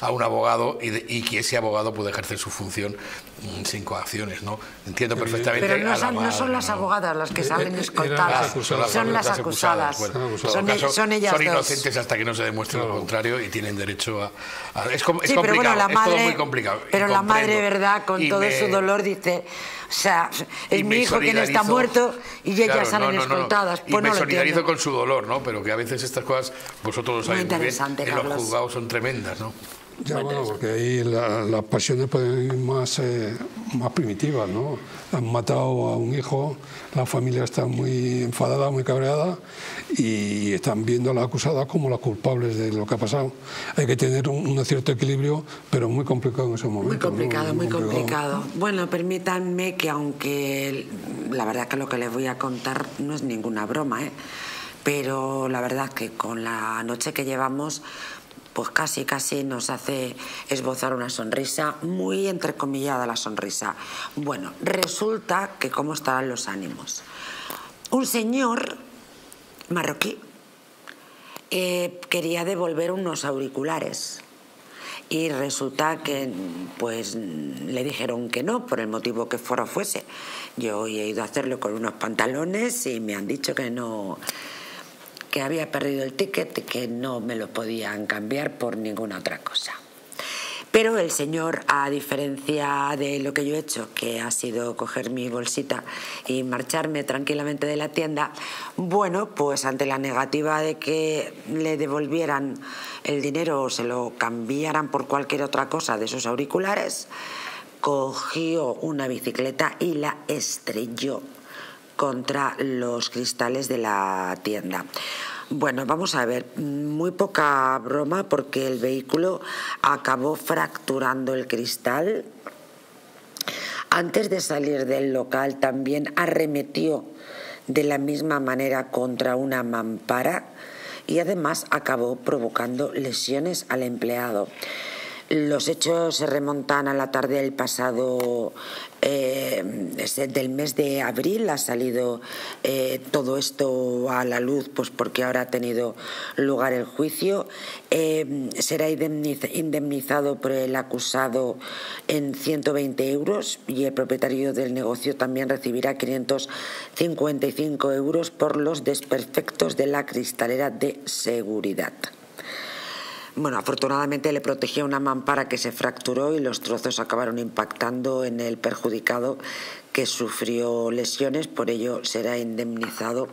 a, un abogado y, y, que ese abogado puede ejercer su función mm, sin coacciones. ¿no? Entiendo perfectamente. Pero no, son, no son las abogadas las que salen escoltadas, son las acusadas. son, e- son, ellas son inocentes hasta que no se demuestre lo contrario y tienen derecho a. es, es complicado, la madre, es todo muy complicado. Pero la madre, ¿verdad? Con todo su dolor dice, o sea, es mi hijo quien está muerto y ellas salen escoltadas. y pues me solidarizo con su dolor, ¿no? Pero que a veces estas cosas, vosotros lo sabéis muy bien, en los juzgados son tremendas, ¿no? Ya, bueno, porque ahí las pasiones pueden ir más, eh, más primitivas, ¿no? Han matado a un hijo, la familia está muy enfadada, muy cabreada y están viendo a la acusada como las culpables de lo que ha pasado. Hay que tener un, cierto equilibrio, pero muy complicado en ese momento. Muy complicado, muy, complicado. Bueno, permítanme que aunque la verdad que lo que les voy a contar no es ninguna broma, ¿eh? pero la verdad que con la noche que llevamos pues casi, casi nos hace esbozar una sonrisa, muy entrecomillada la sonrisa. Bueno, resulta que cómo estarán los ánimos. Un señor marroquí eh, quería devolver unos auriculares y resulta que pues le dijeron que no por el motivo que fuera fuese. Yo he ido a hacerlo con unos pantalones y me han dicho que no había perdido el ticket y que no me lo podían cambiar por ninguna otra cosa. Pero el señor, a diferencia de lo que yo he hecho, que ha sido coger mi bolsita y marcharme tranquilamente de la tienda, bueno, pues ante la negativa de que le devolvieran el dinero o se lo cambiaran por cualquier otra cosa de sus auriculares, cogió una bicicleta y la estrelló contra los cristales de la tienda. Bueno, vamos a ver, muy poca broma porque el vehículo acabó fracturando el cristal. Antes de salir del local también arremetió de la misma manera contra una mampara y además acabó provocando lesiones al empleado. Los hechos se remontan a la tarde del pasado eh, del mes de abril. Ha salido eh, todo esto a la luz, pues porque ahora ha tenido lugar el juicio. Eh, será indemnizado por el acusado en 120 euros y el propietario del negocio también recibirá 555 euros por los desperfectos de la cristalera de seguridad. Bueno, afortunadamente le protegía una mampara que se fracturó y los trozos acabaron impactando en el perjudicado que sufrió lesiones, por ello será indemnizado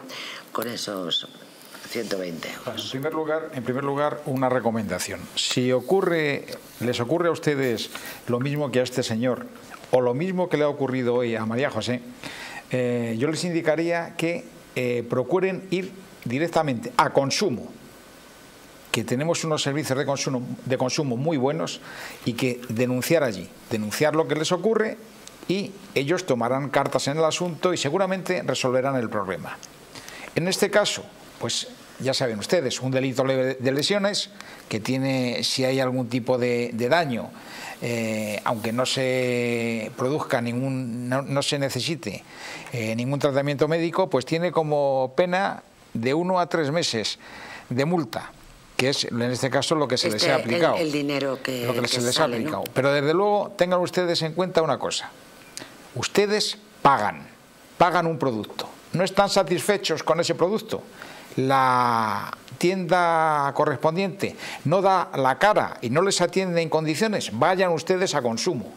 con esos 120 euros. En primer lugar, en primer lugar una recomendación. Si ocurre, les ocurre a ustedes lo mismo que a este señor o lo mismo que le ha ocurrido hoy a María José, eh, yo les indicaría que eh, procuren ir directamente a consumo que tenemos unos servicios de consumo, muy buenos y que denunciar allí, denunciar lo que les ocurre y ellos tomarán cartas en el asunto y seguramente resolverán el problema. En este caso, pues ya saben ustedes, un delito de lesiones que tiene, si hay algún tipo de, daño, eh, aunque no se produzca ningún, no, se necesite eh, ningún tratamiento médico, pues tiene como pena de uno a tres meses de multa que es en este caso lo que se les ha este, aplicado. El, dinero que, lo que, se les ha aplicado. Pero desde luego tengan ustedes en cuenta una cosa. Ustedes pagan, pagan un producto. No están satisfechos con ese producto. La tienda correspondiente no da la cara y no les atiende en condiciones, vayan ustedes a consumo.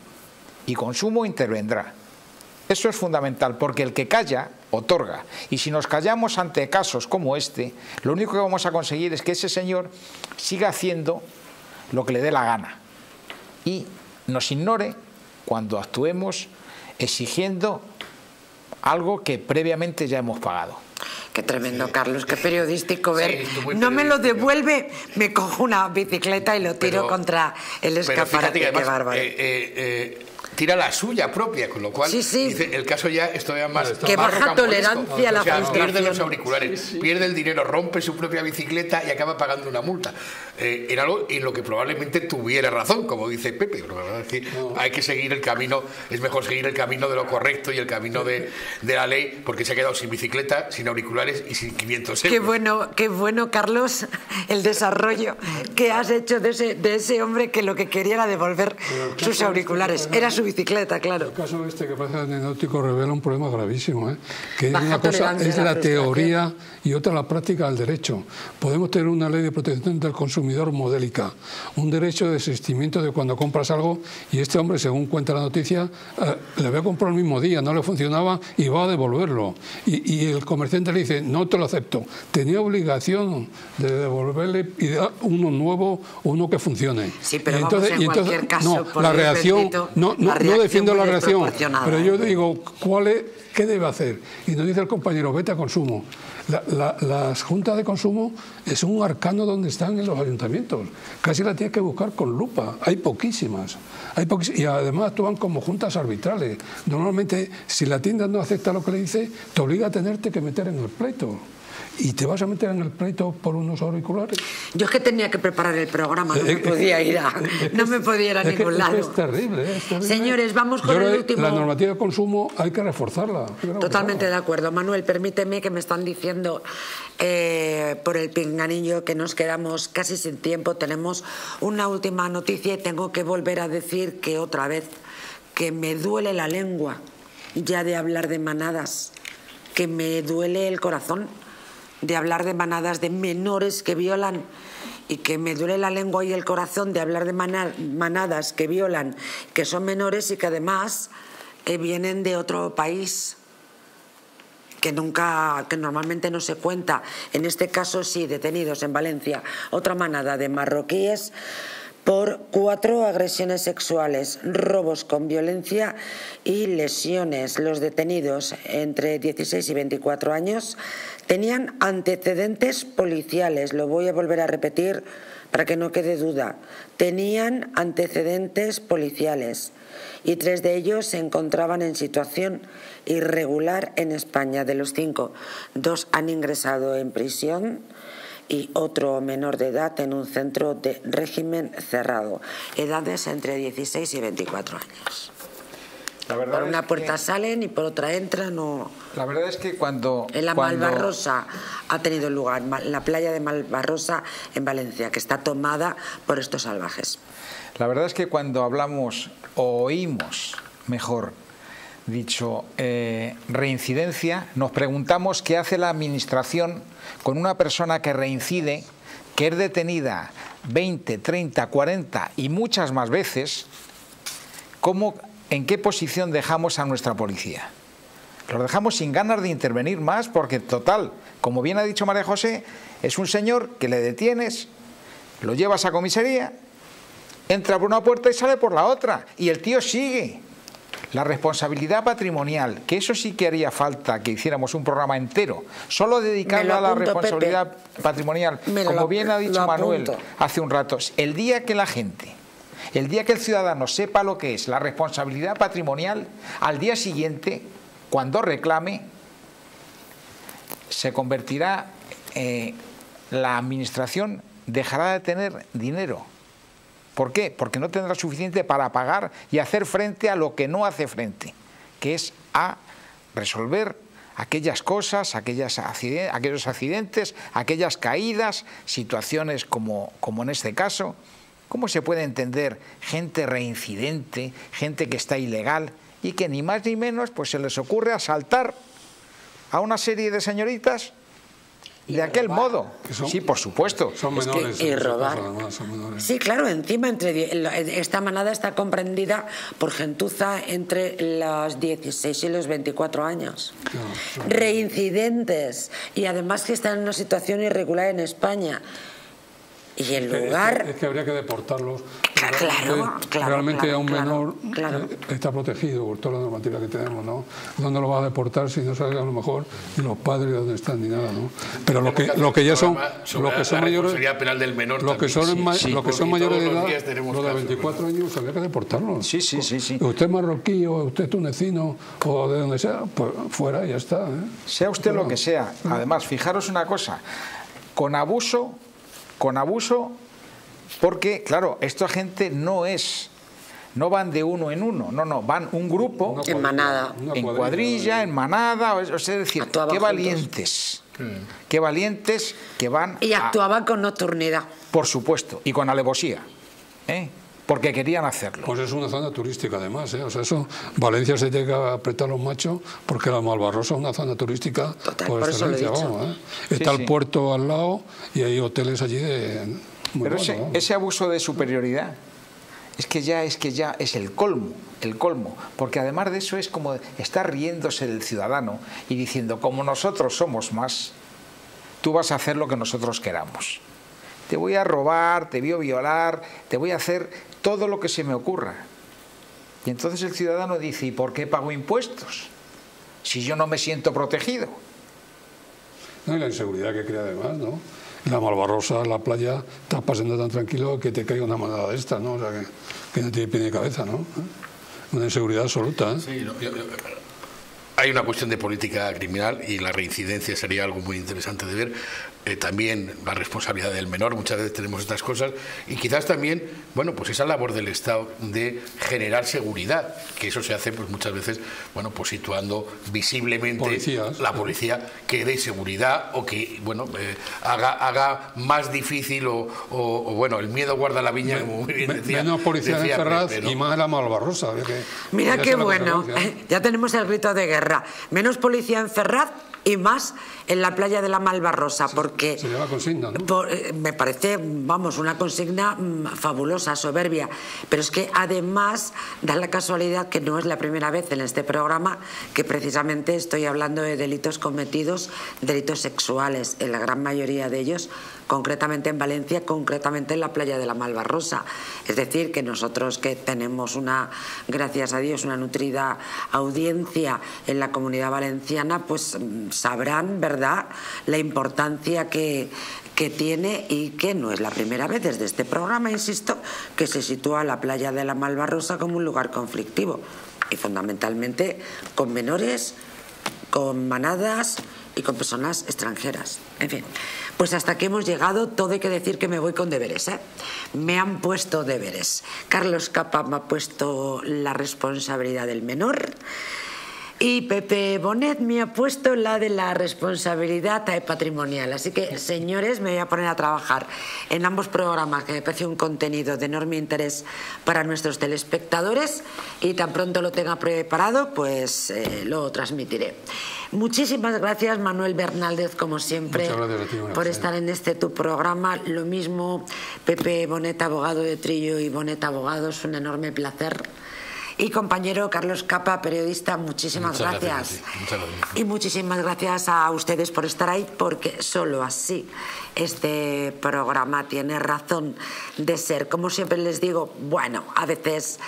Y consumo intervendrá. Eso es fundamental, porque el que calla, otorga. Y si nos callamos ante casos como este, lo único que vamos a conseguir es que ese señor siga haciendo lo que le dé la gana y nos ignore cuando actuemos exigiendo algo que previamente ya hemos pagado. Qué tremendo, Carlos, qué periodístico ver. no me lo devuelve, me cojo una bicicleta y lo tiro contra el escaparate. Qué bárbaro. Eh, eh, eh, tira la suya propia, con lo cual Dice, el caso ya es todavía más. Que baja tolerancia a la o Pierde los auriculares, pierde el dinero, rompe su propia bicicleta y acaba pagando una multa. Eh, en algo en lo que probablemente tuviera razón, como dice Pepe. La verdad es que hay que seguir el camino, es mejor seguir el camino de lo correcto y el camino de, de la ley, porque se ha quedado sin bicicleta, sin auriculares y sin 500 euros. Qué bueno, qué bueno, Carlos, el desarrollo que has hecho de ese, de ese hombre que lo que quería era devolver sus auriculares. Era su bicicleta, claro. El caso este que parece anecdótico revela un problema gravísimo. ¿eh? Que una cosa es la, teoría y otra la práctica del derecho. Podemos tener una ley de protección del consumidor modélica, un derecho de desistimiento de cuando compras algo y este hombre, según cuenta la noticia, eh, le había comprado el mismo día, no le funcionaba y va a devolverlo. Y, el comerciante le dice, no te lo acepto. Tenía obligación de devolverle y uno nuevo, uno que funcione. Sí, pero entonces, en cualquier caso, no, la reacción, no, no, no defiendo la reacción, pero yo digo, ¿cuál es, ¿qué debe hacer? Y nos dice el compañero, vete a consumo. las juntas de consumo es un arcano donde están en los ayuntamientos. Casi la tienes que buscar con lupa. Hay poquísimas. Hay y además actúan como juntas arbitrales. Normalmente, si la tienda no acepta lo que le dice, te obliga a tenerte que meter en el pleito y te vas a meter en el pleito por unos auriculares. Yo es que tenía que preparar el programa, no me podía ir a, no me podía ir a ningún lado. Es terrible, es terrible. Señores, vamos con el último. La normativa de consumo hay que reforzarla. Totalmente de acuerdo. Manuel, permíteme que me están diciendo eh, por el pinganillo que nos quedamos casi sin tiempo. Tenemos una última noticia y tengo que volver a decir que otra vez que me duele la lengua ya de hablar de manadas, que me duele el corazón de hablar de manadas de menores que violan y que me duele la lengua y el corazón de hablar de manadas que violan, que son menores y que además eh, vienen de otro país que nunca, que normalmente no se cuenta. En este caso sí, detenidos en Valencia, otra manada de marroquíes por cuatro agresiones sexuales, robos con violencia y lesiones. Los detenidos entre 16 y 24 años tenían antecedentes policiales. Lo voy a volver a repetir para que no quede duda. Tenían antecedentes policiales y tres de ellos se encontraban en situación irregular en España. De los cinco, dos han ingresado en prisión y otro menor de edad en un centro de régimen cerrado. Edades entre 16 y 24 años. Por una puerta salen y por otra entran o... La verdad es que cuando... En la cuando... Malvarrosa ha tenido lugar, la playa de Malvarrosa en Valencia, que está tomada por estos salvajes. La verdad es que cuando hablamos o oímos, mejor dicho, eh, reincidencia, nos preguntamos qué hace la Administración con una persona que reincide, que es detenida 20, 30, 40 y muchas más veces, ¿cómo, ¿en qué posición dejamos a nuestra policía? Los dejamos sin ganas de intervenir más porque, total, como bien ha dicho María José, es un señor que le detienes, lo llevas a comisaría, entra por una puerta y sale por la otra, y el tío sigue. La responsabilidad patrimonial, que eso sí que haría falta que hiciéramos un programa entero, solo dedicado a la responsabilidad patrimonial, como bien ha dicho Manuel hace un rato, el día que la gente, el día que el ciudadano sepa lo que es la responsabilidad patrimonial, al día siguiente, cuando reclame, se convertirá, eh, la administración dejará de tener dinero ¿Por qué? Porque no tendrá suficiente para pagar y hacer frente a lo que no hace frente, que es a resolver aquellas cosas, aquellas aquellos accidentes, aquellas caídas, situaciones como, como en este caso. ¿Cómo se puede entender gente reincidente, gente que está ilegal y que ni más ni menos pues se les ocurre asaltar a una serie de señoritas de aquel modo. sí, por supuesto. Son menores. y robar. Sí, claro, encima entre esta manada está comprendida por gentuza entre los 16 y los 24 años. Reincidentes y además que están en una situación irregular en España. Y el lugar... Es que, habría que deportarlos. Claro, claro, Realmente a un menor eh, está protegido por toda la normativa que tenemos, ¿no? ¿Dónde lo va a deportar si no sabe a lo mejor ni los padres dónde están ni nada, ¿no? Pero lo que, lo que ya son... Lo que son mayores... penal del menor Lo que son, lo que son mayores de edad, los de 24 años, habría que deportarlos. Sí, sí, sí. sí. Usted es marroquí o usted tunecino o de donde sea, pues fuera y ya está. ¿eh? Sea usted lo que sea. Además, fijaros una cosa, con abuso con abuso, porque, claro, esta gente no es no van de uno en uno, no, no, van un grupo en manada, en cuadrilla, en manada, o es decir, qué valientes, qué valientes que van y actuaban con nocturnidad, por supuesto, y con alevosía, ¿eh? Porque querían hacerlo. Pues es una zona turística además, ¿eh? o sea, eso, Valencia se llega a apretar los machos porque la Malvarrosa es una zona turística por, excelencia, ¿eh? Está el puerto al lado y hay hoteles allí de... Pero ese, abuso de superioridad es que ya es que ya es el colmo, el colmo, porque además de eso es como estar riéndose del ciudadano y diciendo como nosotros somos más, tú vas a hacer lo que nosotros queramos. Te voy a robar, te voy a violar, te voy a hacer todo lo que se me ocurra. Y entonces el ciudadano dice, ¿y por qué pago impuestos? Si yo no me siento protegido. No, y la inseguridad que crea además, ¿no? La Malvarrosa, la playa, estás pasando tan tranquilo que te caiga una manada de esta, ¿no? O sea, que, no tiene pie ni cabeza, ¿no? Una inseguridad absoluta. ¿eh? Sí, hay una cuestión de política criminal y la reincidencia sería algo muy interesante de ver. Eh, también la responsabilidad del menor, muchas veces tenemos estas cosas, y quizás también, bueno, pues esa labor del Estado de generar seguridad, que eso se hace pues muchas veces, bueno, pues situando visiblemente la policía que dé seguridad o que, bueno, eh, haga, haga más difícil o, bueno, el miedo guarda la viña, como muy bien decía. Menos policía en Ferraz y más la Malvarrosa. Mira qué bueno, ya tenemos el grito de guerra. Menos policía en Ferraz y más en la playa de la Malvarrosa, porque se consigna, ¿no? Eh, me parece, vamos, una consigna mm, fabulosa, soberbia, pero es que además da la casualidad que no es la primera vez en este programa que precisamente estoy hablando de delitos cometidos, delitos sexuales, en la gran mayoría de ellos concretamente en Valencia, concretamente en la playa de la Malvarrosa. Es decir, que nosotros que tenemos una, gracias a Dios, una nutrida audiencia en la comunidad valenciana, pues mm, sabrán, ¿verdad?, la importancia que, que tiene y que no es la primera vez desde este programa, insisto, que se sitúa la playa de la Malvarrosa como un lugar conflictivo y fundamentalmente con menores, con manadas y con personas extranjeras. En fin, pues hasta aquí hemos llegado, todo hay que decir que me voy con deberes. ¿eh? Me han puesto deberes. Carlos Capa me ha puesto la responsabilidad del menor y Pepe Bonet me ha puesto la de la responsabilidad patrimonial. Así que, señores, me voy a poner a trabajar en ambos programas, que me parece un contenido de enorme interés para nuestros telespectadores. Y tan pronto lo tenga preparado, pues eh, lo transmitiré. Muchísimas gracias, Manuel Bernaldez, como siempre, por estar en este tu programa. Lo mismo, Pepe Bonet, abogado de Trillo y Bonet, abogado, es un enorme placer. Y compañero Carlos Capa, periodista, muchísimas gracias. Y muchísimas gracias a ustedes por estar ahí, porque solo así este programa tiene razón de ser. Como siempre les digo, bueno, a veces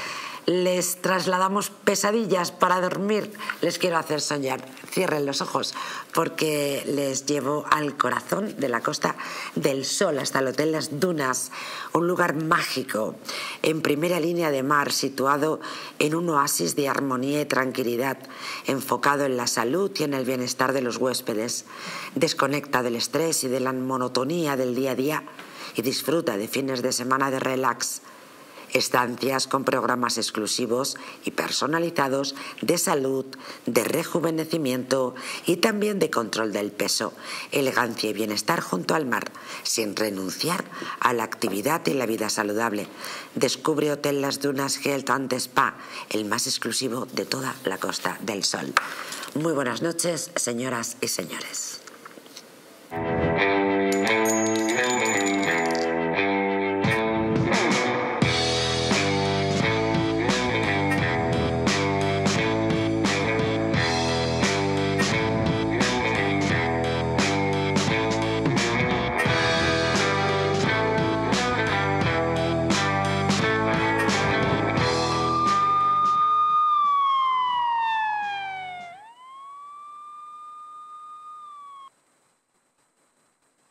les trasladamos pesadillas para dormir, les quiero hacer soñar. Cierren los ojos porque les llevo al corazón de la Costa del Sol, hasta el Hotel Las Dunas, un lugar mágico en primera línea de mar, situado en un oasis de armonía y tranquilidad, enfocado en la salud y en el bienestar de los huéspedes. Desconecta del estrés y de la monotonía del día a día y disfruta de fines de semana de relax estancias con programas exclusivos y personalizados de salud, de rejuvenecimiento y también de control del peso, elegancia y bienestar junto al mar, sin renunciar a la actividad y la vida saludable. Descubre Hotel Las Dunas Health Spa, el más exclusivo de toda la Costa del Sol. Muy buenas noches, señoras y señores.